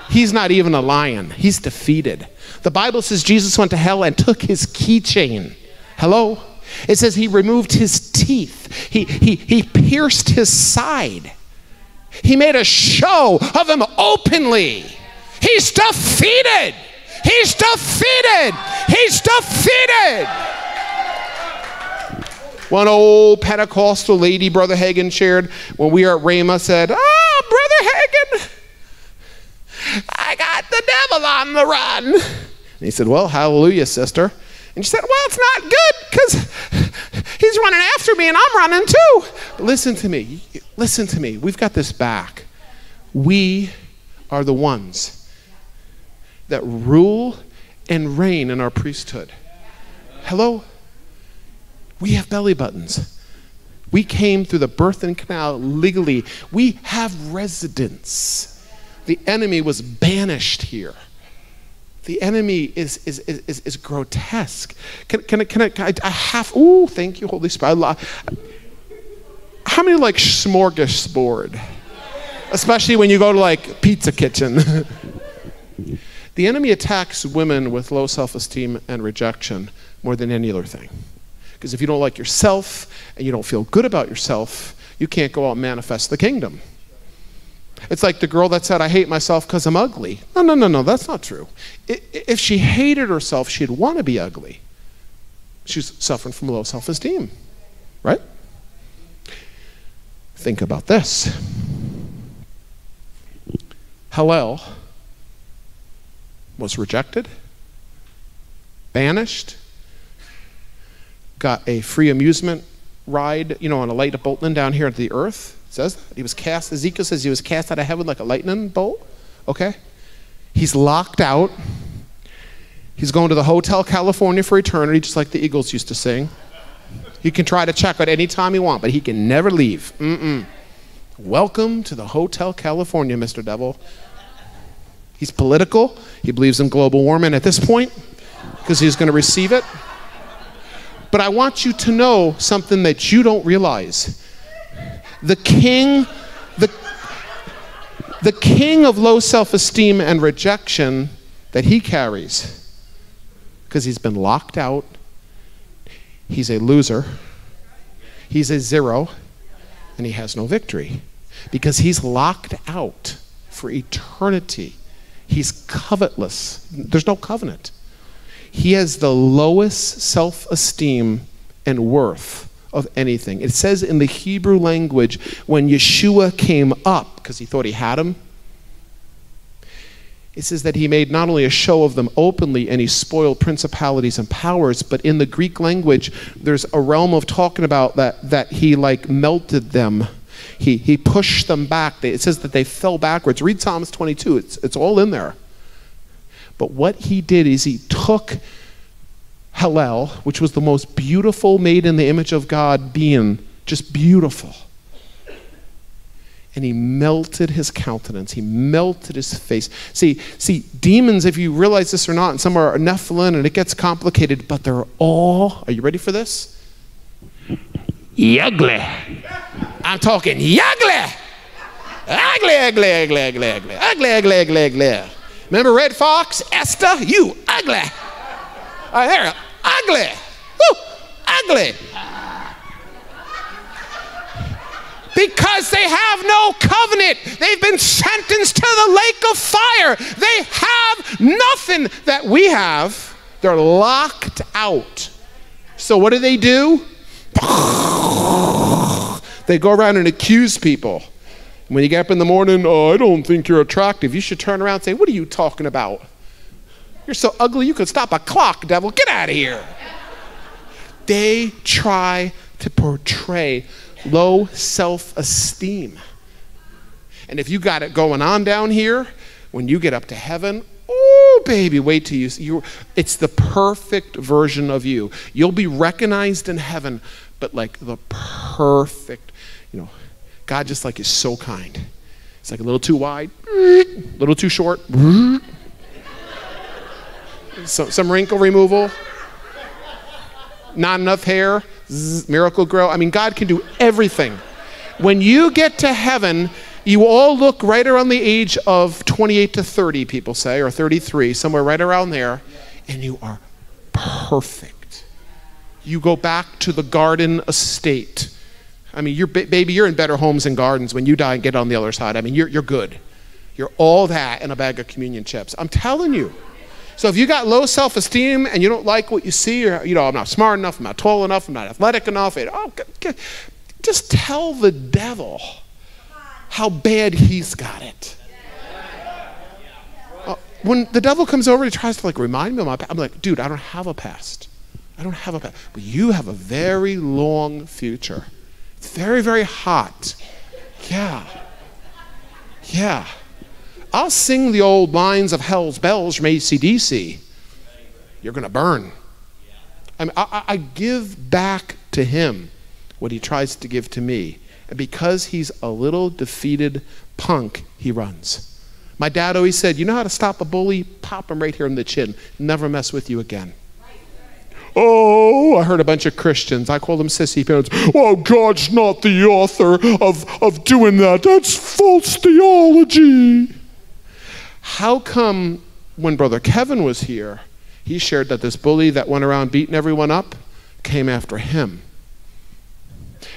C: He's not even a lion. He's defeated. The Bible says Jesus went to hell and took his keychain. Hello? It says he removed his teeth, he, he, he pierced his side. He made a show of him openly. He's defeated. He's defeated. He's defeated. One old Pentecostal lady, Brother Hagin shared when we were at Rhema, said, Ah, Brother Hagin, I got the devil on the run. And he said, Well, hallelujah, sister. And she said, Well, it's not good because he's running after me and I'm running too. But listen to me. Listen to me. We've got this back. We are the ones that rule and reign in our priesthood. Hello? We have belly buttons. We came through the birth canal legally. We have residence. The enemy was banished here. The enemy is, is, is, is, grotesque. Can, can, I, can, I, can I, I have, ooh, thank you, Holy Spirit. How many like smorgasbord? Especially when you go to like pizza kitchen. <laughs> the enemy attacks women with low self esteem and rejection more than any other thing. Because if you don't like yourself and you don't feel good about yourself, you can't go out and manifest the kingdom. It's like the girl that said, I hate myself because I'm ugly. No, no, no, no, that's not true. If she hated herself, she'd want to be ugly. She's suffering from low self esteem, right? Think about this Helel was rejected, banished, got a free amusement ride, you know, on a light boatman down here at the earth. It says. He was cast, Ezekiel says he was cast out of heaven like a lightning bolt. Okay? He's locked out. He's going to the Hotel California for eternity, just like the Eagles used to sing. You can try to check out any time you want, but he can never leave. Mm-mm. Welcome to the Hotel California, Mr. Devil. He's political. He believes in global warming at this point because he's going to receive it. But I want you to know something that you don't realize. The king, the, the king of low self esteem and rejection that he carries, because he's been locked out, he's a loser, he's a zero, and he has no victory because he's locked out for eternity. He's covetless. There's no covenant. He has the lowest self esteem and worth of anything. It says in the Hebrew language when Yeshua came up, because he thought he had him, it says that he made not only a show of them openly and he spoiled principalities and powers, but in the Greek language, there's a realm of talking about that, that he like melted them. He, he pushed them back. It says that they fell backwards. Read Psalms 22, it's, it's all in there. But what he did is he took Helel, which was the most beautiful, made in the image of God being, just beautiful. And he melted his countenance. He melted his face. See, see, demons, if you realize this or not, and some are Nephilim and it gets complicated, but they're all, are you ready for this? Ugly. I'm talking ugly. Ugly, ugly, ugly, ugly, ugly, ugly, ugly, ugly, ugly. Remember Redd Foxx? Esther, you ugly. Right there, ugly. Woo, ugly. Because they have no covenant. They've been sentenced to the lake of fire. They have nothing that we have. They're locked out. So what do they do? They go around and accuse people. When you get up in the morning, oh, I don't think you're attractive, you should turn around and say, What are you talking about? You're so ugly you could stop a clock, devil. Get out of here. They try to portray low self esteem. And if you got it going on down here, when you get up to heaven, oh baby, wait till you see you it's the perfect version of you. You'll be recognized in heaven, but like the perfect, you know, God just like is so kind. It's like a little too wide, a little too short, so, some wrinkle removal, not enough hair, miracle grow. I mean, God can do everything. When you get to heaven, you all look right around the age of 28 to 30, people say, or 33, somewhere right around there, and you are perfect. You go back to the garden estate. I mean, you're, baby, you're in better homes and gardens when you die and get on the other side. I mean, you're, you're good. You're all that in a bag of communion chips. I'm telling you. So if you got low self-esteem and you don't like what you see, or you know, I'm not smart enough, I'm not tall enough, I'm not athletic enough, it, oh, just tell the devil how bad he's got it. Uh, when the devil comes over, he tries to like remind me of my past. I'm like, dude, I don't have a past. I don't have a past. But you have a very long future. Very, very hot. Yeah. Yeah. I'll sing the old lines of Hell's Bells from ACDC. You're going to burn. I, mean, I, I give back to him what he tries to give to me. And because he's a little defeated punk, he runs. My dad always said, You know how to stop a bully? Pop him right here in the chin. Never mess with you again. Oh, I heard a bunch of Christians. I call them sissy parents. Well, God's not the author of, of doing that. That's false theology. How come when Brother Kevin was here, he shared that this bully that went around beating everyone up came after him?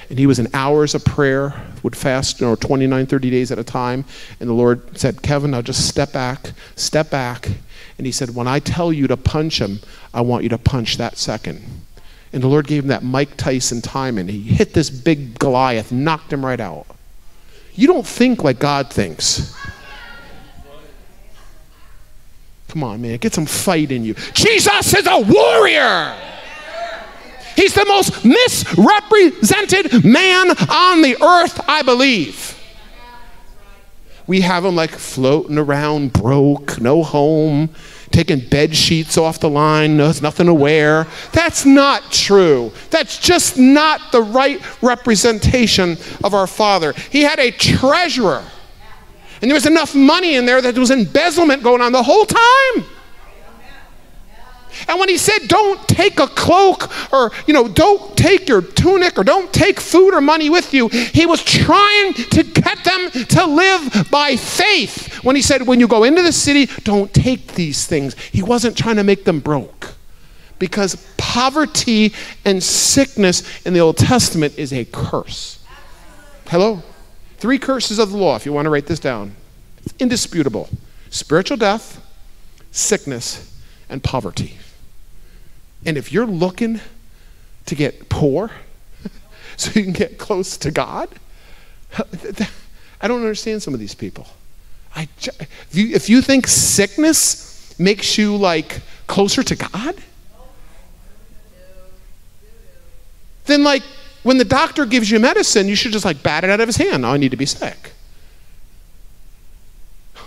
C: And he was in hours of prayer, would fast you know, 29, 30 days at a time. And the Lord said, Kevin, now just step back, step back. And he said, When I tell you to punch him, I want you to punch that second. And the Lord gave him that Mike Tyson time, and he hit this big Goliath, knocked him right out. You don't think like God thinks. Come on, man, get some fight in you. Jesus is a warrior. He's the most misrepresented man on the earth, I believe. We have him like floating around broke, no home, taking bed sheets off the line, there's nothing to wear. That's not true. That's just not the right representation of our Father. He had a treasurer, and there was enough money in there that there was embezzlement going on the whole time. And when he said, don't take a cloak or, you know, don't take your tunic or don't take food or money with you, he was trying to get them to live by faith. When he said, when you go into the city, don't take these things, he wasn't trying to make them broke. Because poverty and sickness in the Old Testament is a curse. Hello? Three curses of the law, if you want to write this down. It's indisputable spiritual death, sickness, and poverty. And if you're looking to get poor <laughs> so you can get close to God, <laughs> I don't understand some of these people. I, if, you, if you think sickness makes you like closer to God, then like when the doctor gives you medicine, you should just like bat it out of his hand. I need to be sick. <laughs>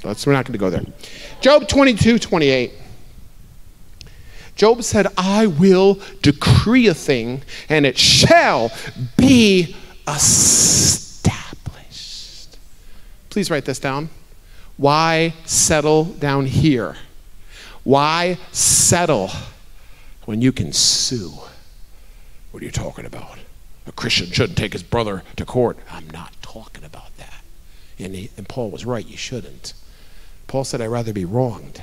C: That's, we're not going to go there. Job 22, 28. Job said, I will decree a thing and it shall be established. Please write this down. Why settle down here? Why settle when you can sue? What are you talking about? A Christian shouldn't take his brother to court. I'm not talking about that. And, he, and Paul was right, you shouldn't. Paul said, I'd rather be wronged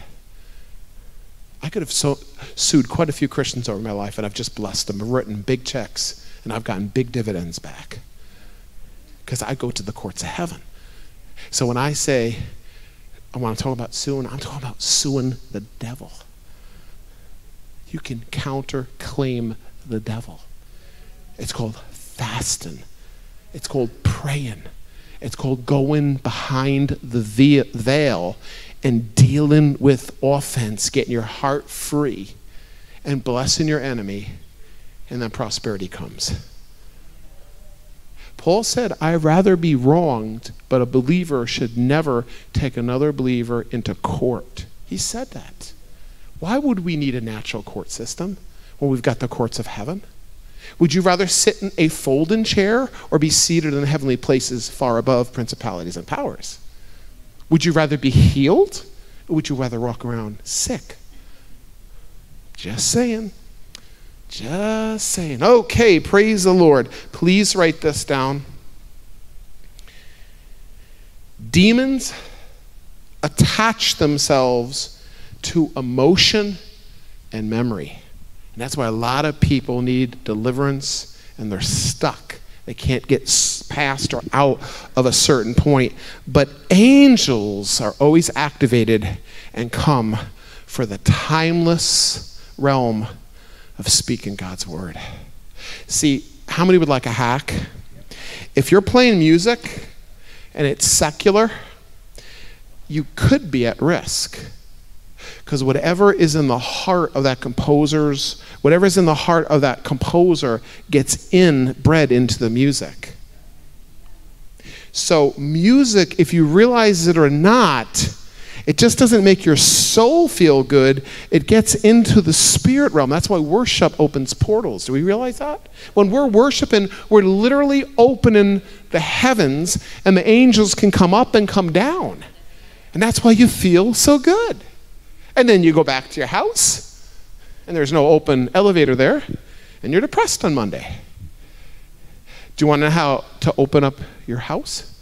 C: I could have so, sued quite a few Christians over my life, and I've just blessed them. I've written big checks, and I've gotten big dividends back because I go to the courts of heaven. So when I say I want to talk about suing, I'm talking about suing the devil. You can counterclaim the devil. It's called fasting. It's called praying. It's called going behind the veil and dealing with offense, getting your heart free and blessing your enemy, and then prosperity comes. Paul said, I'd rather be wronged, but a believer should never take another believer into court. He said that. Why would we need a natural court system when we've got the courts of heaven? Would you rather sit in a folding chair or be seated in heavenly places far above principalities and powers? Would you rather be healed or would you rather walk around sick? Just saying. Just saying. Okay, praise the Lord. Please write this down. Demons attach themselves to emotion and memory. And that's why a lot of people need deliverance and they're stuck. They can't get past or out of a certain point. But angels are always activated and come for the timeless realm of speaking God's word. See, how many would like a hack? If you're playing music and it's secular, you could be at risk. Because whatever is in the heart of that composer's, whatever is in the heart of that composer gets in, bred into the music. So, music, if you realize it or not, it just doesn't make your soul feel good. It gets into the spirit realm. That's why worship opens portals. Do we realize that? When we're worshiping, we're literally opening the heavens, and the angels can come up and come down. And that's why you feel so good. And then you go back to your house, and there's no open elevator there, and you're depressed on Monday. Do you want to know how to open up your house?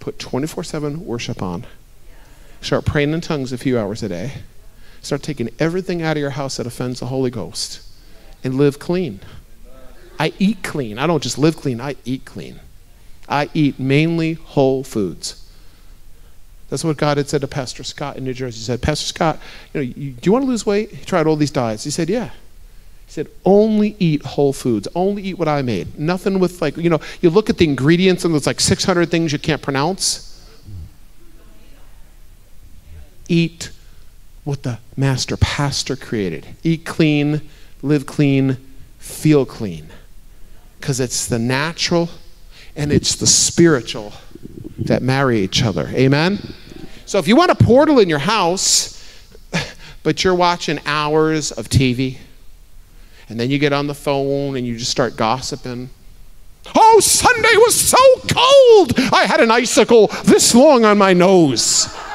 C: Put 24 7 worship on. Start praying in tongues a few hours a day. Start taking everything out of your house that offends the Holy Ghost and live clean. I eat clean. I don't just live clean, I eat clean. I eat mainly whole foods. That's what God had said to Pastor Scott in New Jersey. He said, Pastor Scott, you know, you, do you want to lose weight? He tried all these diets. He said, Yeah. He said, only eat whole foods. Only eat what I made. Nothing with like, you know, you look at the ingredients and there's like 600 things you can't pronounce eat what the master pastor created. Eat clean, live clean, feel clean. Because it's the natural and it's the spiritual that marry each other. Amen? So if you want a portal in your house, <laughs> but you're watching hours of TV, and then you get on the phone and you just start gossiping. Oh, Sunday was so cold! I had an icicle this long on my nose. <laughs>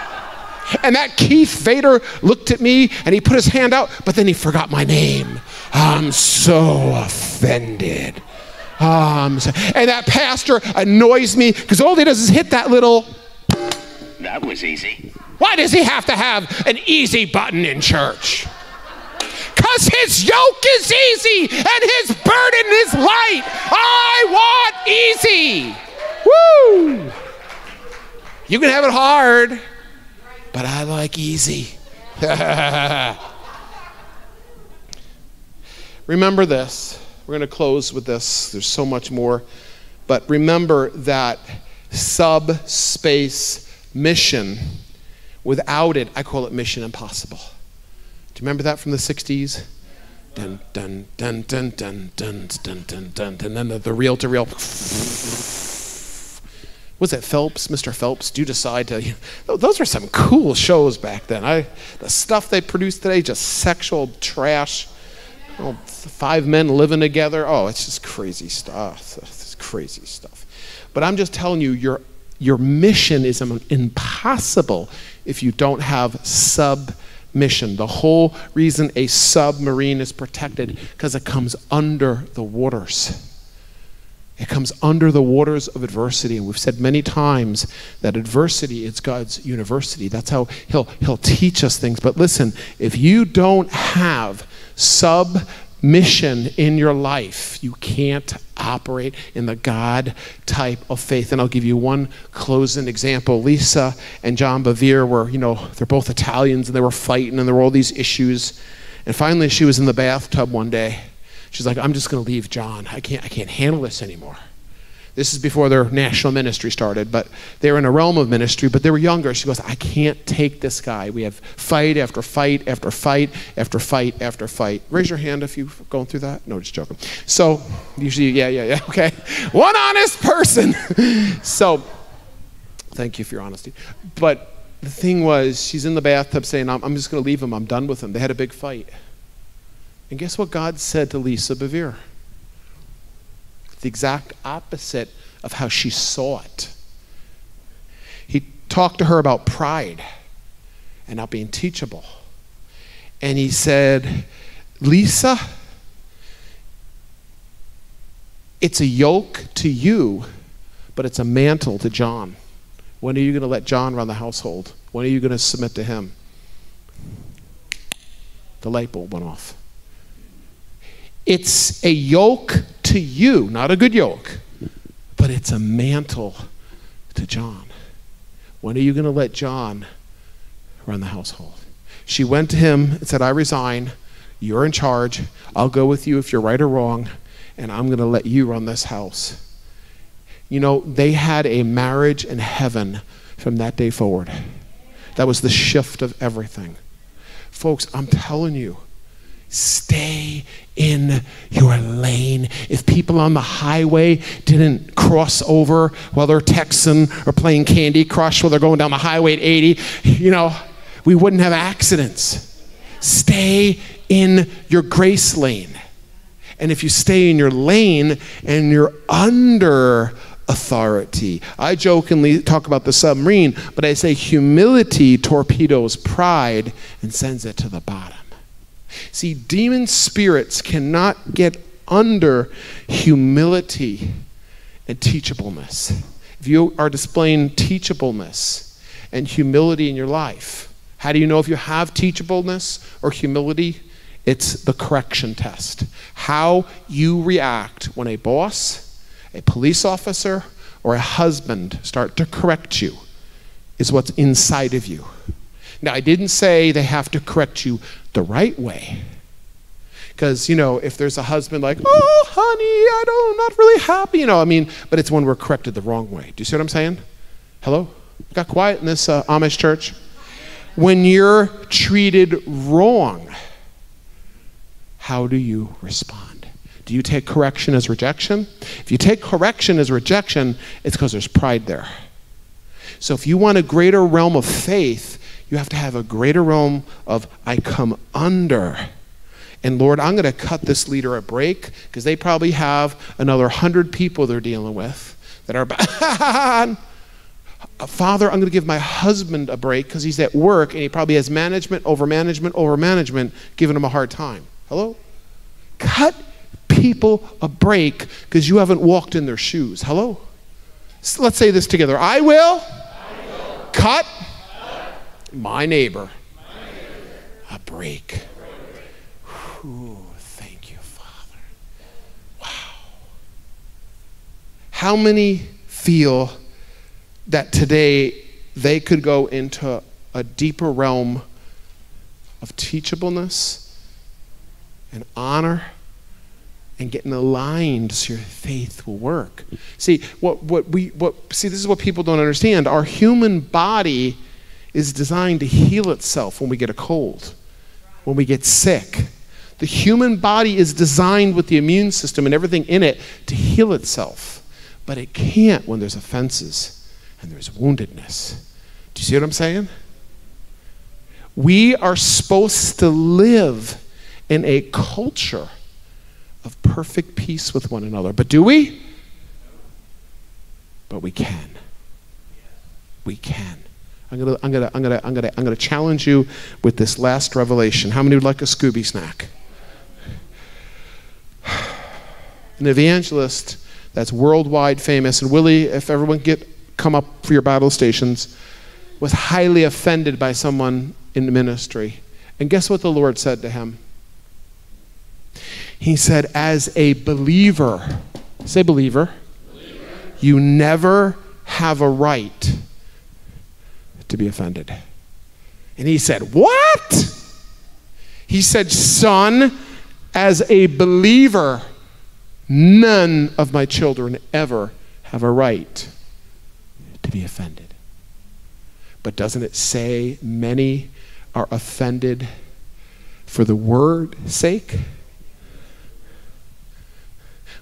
C: And that Keith Vader looked at me and he put his hand out, but then he forgot my name. I'm so offended. Um, and that pastor annoys me because all he does is hit that little.
D: That was easy.
C: Why does he have to have an easy button in church? Because his yoke is easy and his burden is light. I want easy. Woo! You can have it hard but I like easy. <laughs> remember this. We're going to close with this. There's so much more. But remember that subspace mission, without it, I call it mission impossible. Do you remember that from the 60s? Dun, dun, dun, dun, dun, dun, dun, dun, dun, and then the reel to reel was it Phelps, Mr. Phelps? Do you decide to? You know, those are some cool shows back then. I, the stuff they produce today, just sexual trash. Oh, five men living together. Oh, it's just crazy stuff. It's crazy stuff. But I'm just telling you, your your mission is impossible if you don't have submission. The whole reason a submarine is protected because it comes under the waters. It comes under the waters of adversity. And we've said many times that adversity is God's university. That's how he'll, he'll teach us things. But listen, if you don't have submission in your life, you can't operate in the God type of faith. And I'll give you one closing example. Lisa and John Bevere were, you know, they're both Italians and they were fighting and there were all these issues. And finally, she was in the bathtub one day She's like, I'm just going to leave John. I can't, I can't handle this anymore. This is before their national ministry started, but they were in a realm of ministry, but they were younger. She goes, I can't take this guy. We have fight after fight after fight after fight after fight. Raise your hand if you've gone through that. No, just joking. So, usually, yeah, yeah, yeah, <laughs> okay. One honest person. <laughs> so, thank you for your honesty. But the thing was, she's in the bathtub saying, I'm, I'm just going to leave him. I'm done with him. They had a big fight. And guess what God said to Lisa Bevere? The exact opposite of how she saw it. He talked to her about pride and not being teachable. And he said Lisa, it's a yoke to you, but it's a mantle to John. When are you going to let John run the household? When are you going to submit to him? The light bulb went off. It's a yoke to you, not a good yoke, but it's a mantle to John. When are you going to let John run the household? She went to him and said, I resign. You're in charge. I'll go with you if you're right or wrong, and I'm going to let you run this house. You know, they had a marriage in heaven from that day forward. That was the shift of everything. Folks, I'm telling you, stay in your lane. If people on the highway didn't cross over while they're texting or playing Candy Crush while they're going down the highway at 80, you know, we wouldn't have accidents. Stay in your grace lane. And if you stay in your lane and you're under authority. I jokingly talk about the submarine, but I say humility torpedoes pride and sends it to the bottom. See, demon spirits cannot get under humility and teachableness. If you are displaying teachableness and humility in your life, how do you know if you have teachableness or humility? It's the correction test. How you react when a boss, a police officer, or a husband start to correct you is what's inside of you. Now, I didn't say they have to correct you the right way. Because, you know, if there's a husband like, oh, honey, I don't, I'm not really happy, you know, I mean, but it's when we're corrected the wrong way. Do you see what I'm saying? Hello? Got quiet in this uh, Amish church? When you're treated wrong, how do you respond? Do you take correction as rejection? If you take correction as rejection, it's because there's pride there. So if you want a greater realm of faith, you have to have a greater realm of I come under. And Lord, I'm going to cut this leader a break because they probably have another 100 people they're dealing with that are. <laughs> Father, I'm going to give my husband a break because he's at work and he probably has management over management over management giving him a hard time. Hello? Cut people a break because you haven't walked in their shoes. Hello? So let's say this together. I will, I will. cut, cut. My, neighbor. a break. Thank you, Father. Wow. How many feel that today they could go into a deeper realm of teachableness and honor and getting aligned so your faith will work. See, what, what we what see this is what people don't understand. Our human body is designed to heal itself when we get a cold, when we get sick. The human body is designed with the immune system and everything in it to heal itself. But it can't when there's offenses and there's woundedness. Do you see what I'm saying? We are supposed to live in a culture of perfect peace with one another. But do we? But we can. We can. I'm gonna, I'm gonna, I'm gonna, I'm gonna, I'm gonna challenge you with this last revelation. How many would like a Scooby snack? <sighs> An evangelist that's worldwide famous, and Willie, if everyone get come up for your battle stations, was highly offended by someone in the ministry. And guess what the Lord said to him? He said, as a believer, say believer, believer. you never have a right to be offended. And he said, What? He said, Son, as a believer, none of my children ever have a right to be offended. But doesn't it say many are offended for the word's sake?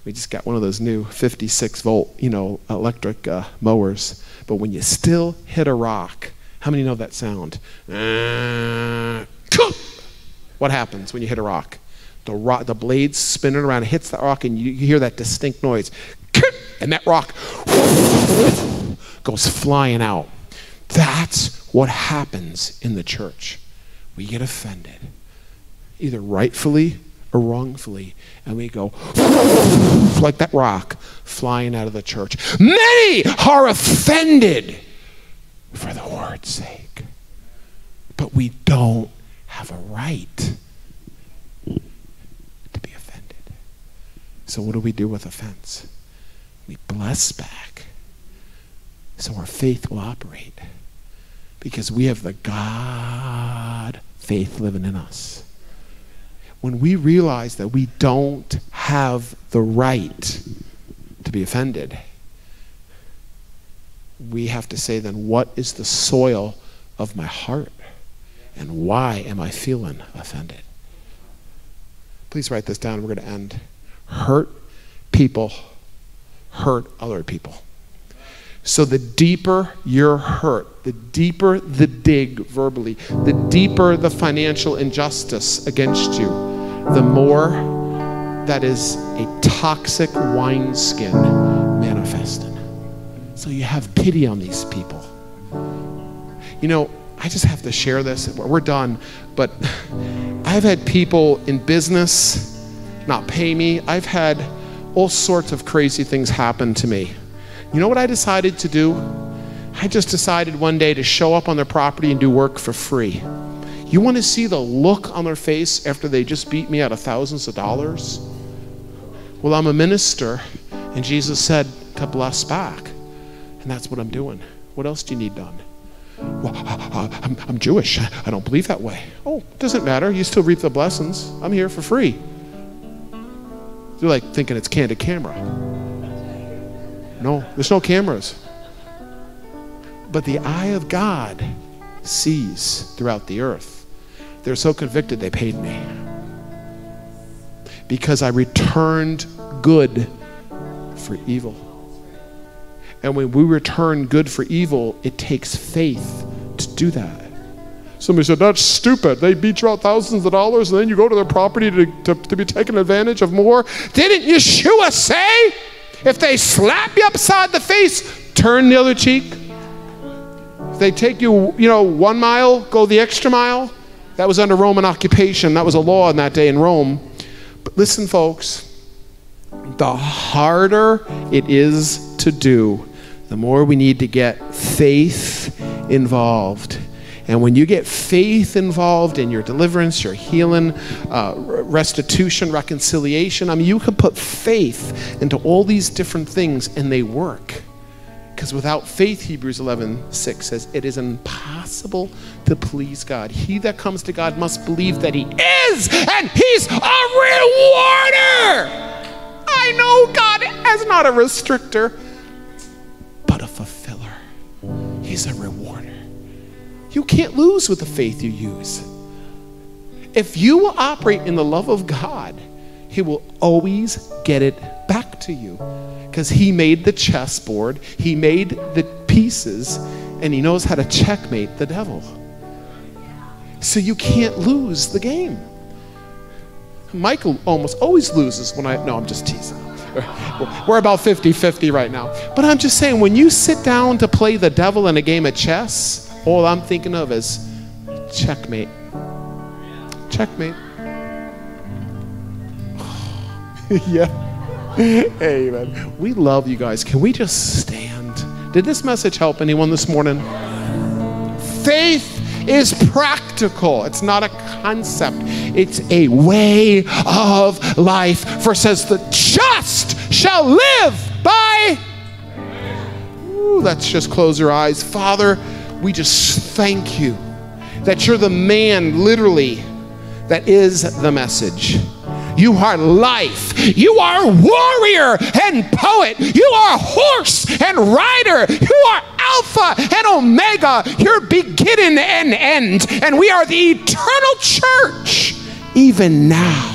C: We just got one of those new 56 volt, you know, electric uh, mowers. But when you still hit a rock, how many know that sound? Uh, what happens when you hit a rock? The, rock, the blade's spinning around, it hits the rock, and you, you hear that distinct noise. And that rock goes flying out. That's what happens in the church. We get offended, either rightfully or wrongfully, and we go like that rock flying out of the church. Many are offended for the word's sake, but we don't have a right to be offended. So, what do we do with offense? We bless back so our faith will operate because we have the God faith living in us. When we realize that we don't have the right to be offended, we have to say, then, what is the soil of my heart? And why am I feeling offended? Please write this down. We're going to end. Hurt people hurt other people. So the deeper you're hurt, the deeper the dig verbally, the deeper the financial injustice against you, the more that is a toxic wineskin. So you have pity on these people. You know, I just have to share this. We're done, but <laughs> I've had people in business not pay me. I've had all sorts of crazy things happen to me. You know what I decided to do? I just decided one day to show up on their property and do work for free. You want to see the look on their face after they just beat me out of thousands of dollars? Well, I'm a minister, and Jesus said to bless back. And that's what I'm doing. What else do you need done? Well, I'm, I'm Jewish. I don't believe that way. Oh, it doesn't matter. You still reap the blessings. I'm here for free. You're like thinking it's candid camera. No, there's no cameras. But the eye of God sees throughout the earth. They're so convicted they paid me. Because I returned good for evil. And when we return good for evil, it takes faith to do that. Somebody said, That's stupid. They beat you out thousands of dollars and then you go to their property to, to, to be taken advantage of more. Didn't Yeshua say, if they slap you upside the face, turn the other cheek? If they take you, you know, one mile, go the extra mile? That was under Roman occupation. That was a law in that day in Rome. But listen, folks, the harder it is to do, the more we need to get faith involved. And when you get faith involved in your deliverance, your healing, uh, restitution, reconciliation, I mean, you can put faith into all these different things and they work. Because without faith, Hebrews 11, 6 says, it is impossible to please God. He that comes to God must believe that He is, and He's a rewarder. I know God is not a restrictor, He's a rewarder. You can't lose with the faith you use. If you will operate in the love of God, He will always get it back to you because He made the chessboard, He made the pieces, and He knows how to checkmate the devil. So you can't lose the game. Michael almost always loses when I, no, I'm just teasing. <laughs> We're about 50 50 right now. But I'm just saying, when you sit down to play the devil in a game of chess, all I'm thinking of is checkmate. Checkmate. <laughs> yeah. Amen. We love you guys. Can we just stand? Did this message help anyone this morning? Faith is practical. It's not a concept. It's a way of life. For says the just shall live by. Ooh, let's just close your eyes. Father, we just thank you that you're the man, literally, that is the message. You are life. You are warrior and poet. You are horse and rider. You are Alpha and Omega. You're beginning and end. And we are the eternal church, even now.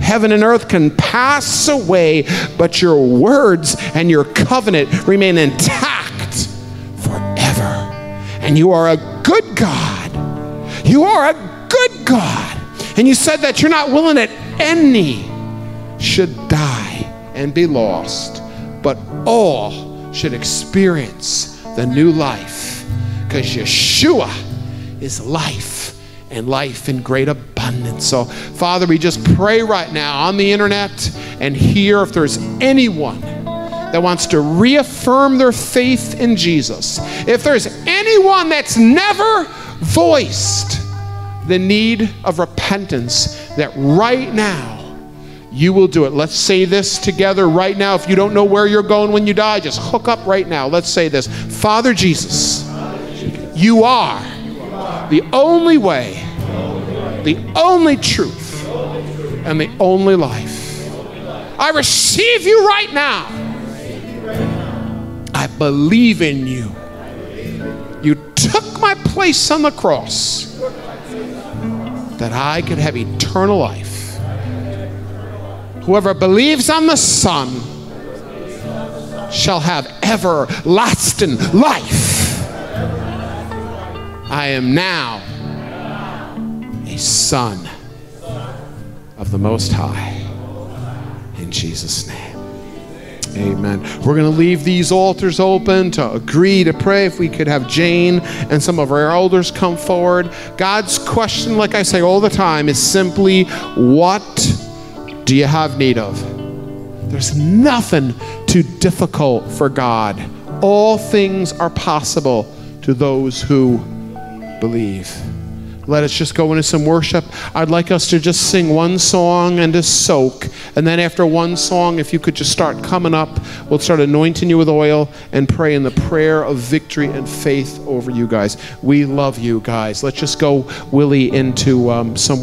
C: Heaven and earth can pass away, but your words and your covenant remain intact forever. And you are a good God. You are a good God. And you said that you're not willing that any should die and be lost, but all should experience the new life. Because Yeshua is life and life in great abundance. So, Father, we just pray right now on the internet and here if there's anyone that wants to reaffirm their faith in Jesus, if there's anyone that's never voiced the need of repentance, that right now you will do it. Let's say this together right now. If you don't know where you're going when you die, just hook up right now. Let's say this Father Jesus, you are the only way, the only truth, and the only life. I receive you right now. I believe in you. You took my place on the cross that I could have eternal life. Whoever believes on the Son shall have everlasting life. I am now a son of the Most High. In Jesus' name. Amen. We're going to leave these altars open to agree to pray. If we could have Jane and some of our elders come forward. God's question, like I say all the time, is simply what do you have need of? There's nothing too difficult for God. All things are possible to those who believe. Let us just go into some worship. I'd like us to just sing one song and to soak. And then after one song, if you could just start coming up, we'll start anointing you with oil and pray in the prayer of victory and faith over you guys. We love you guys. Let's just go, Willie, into um, some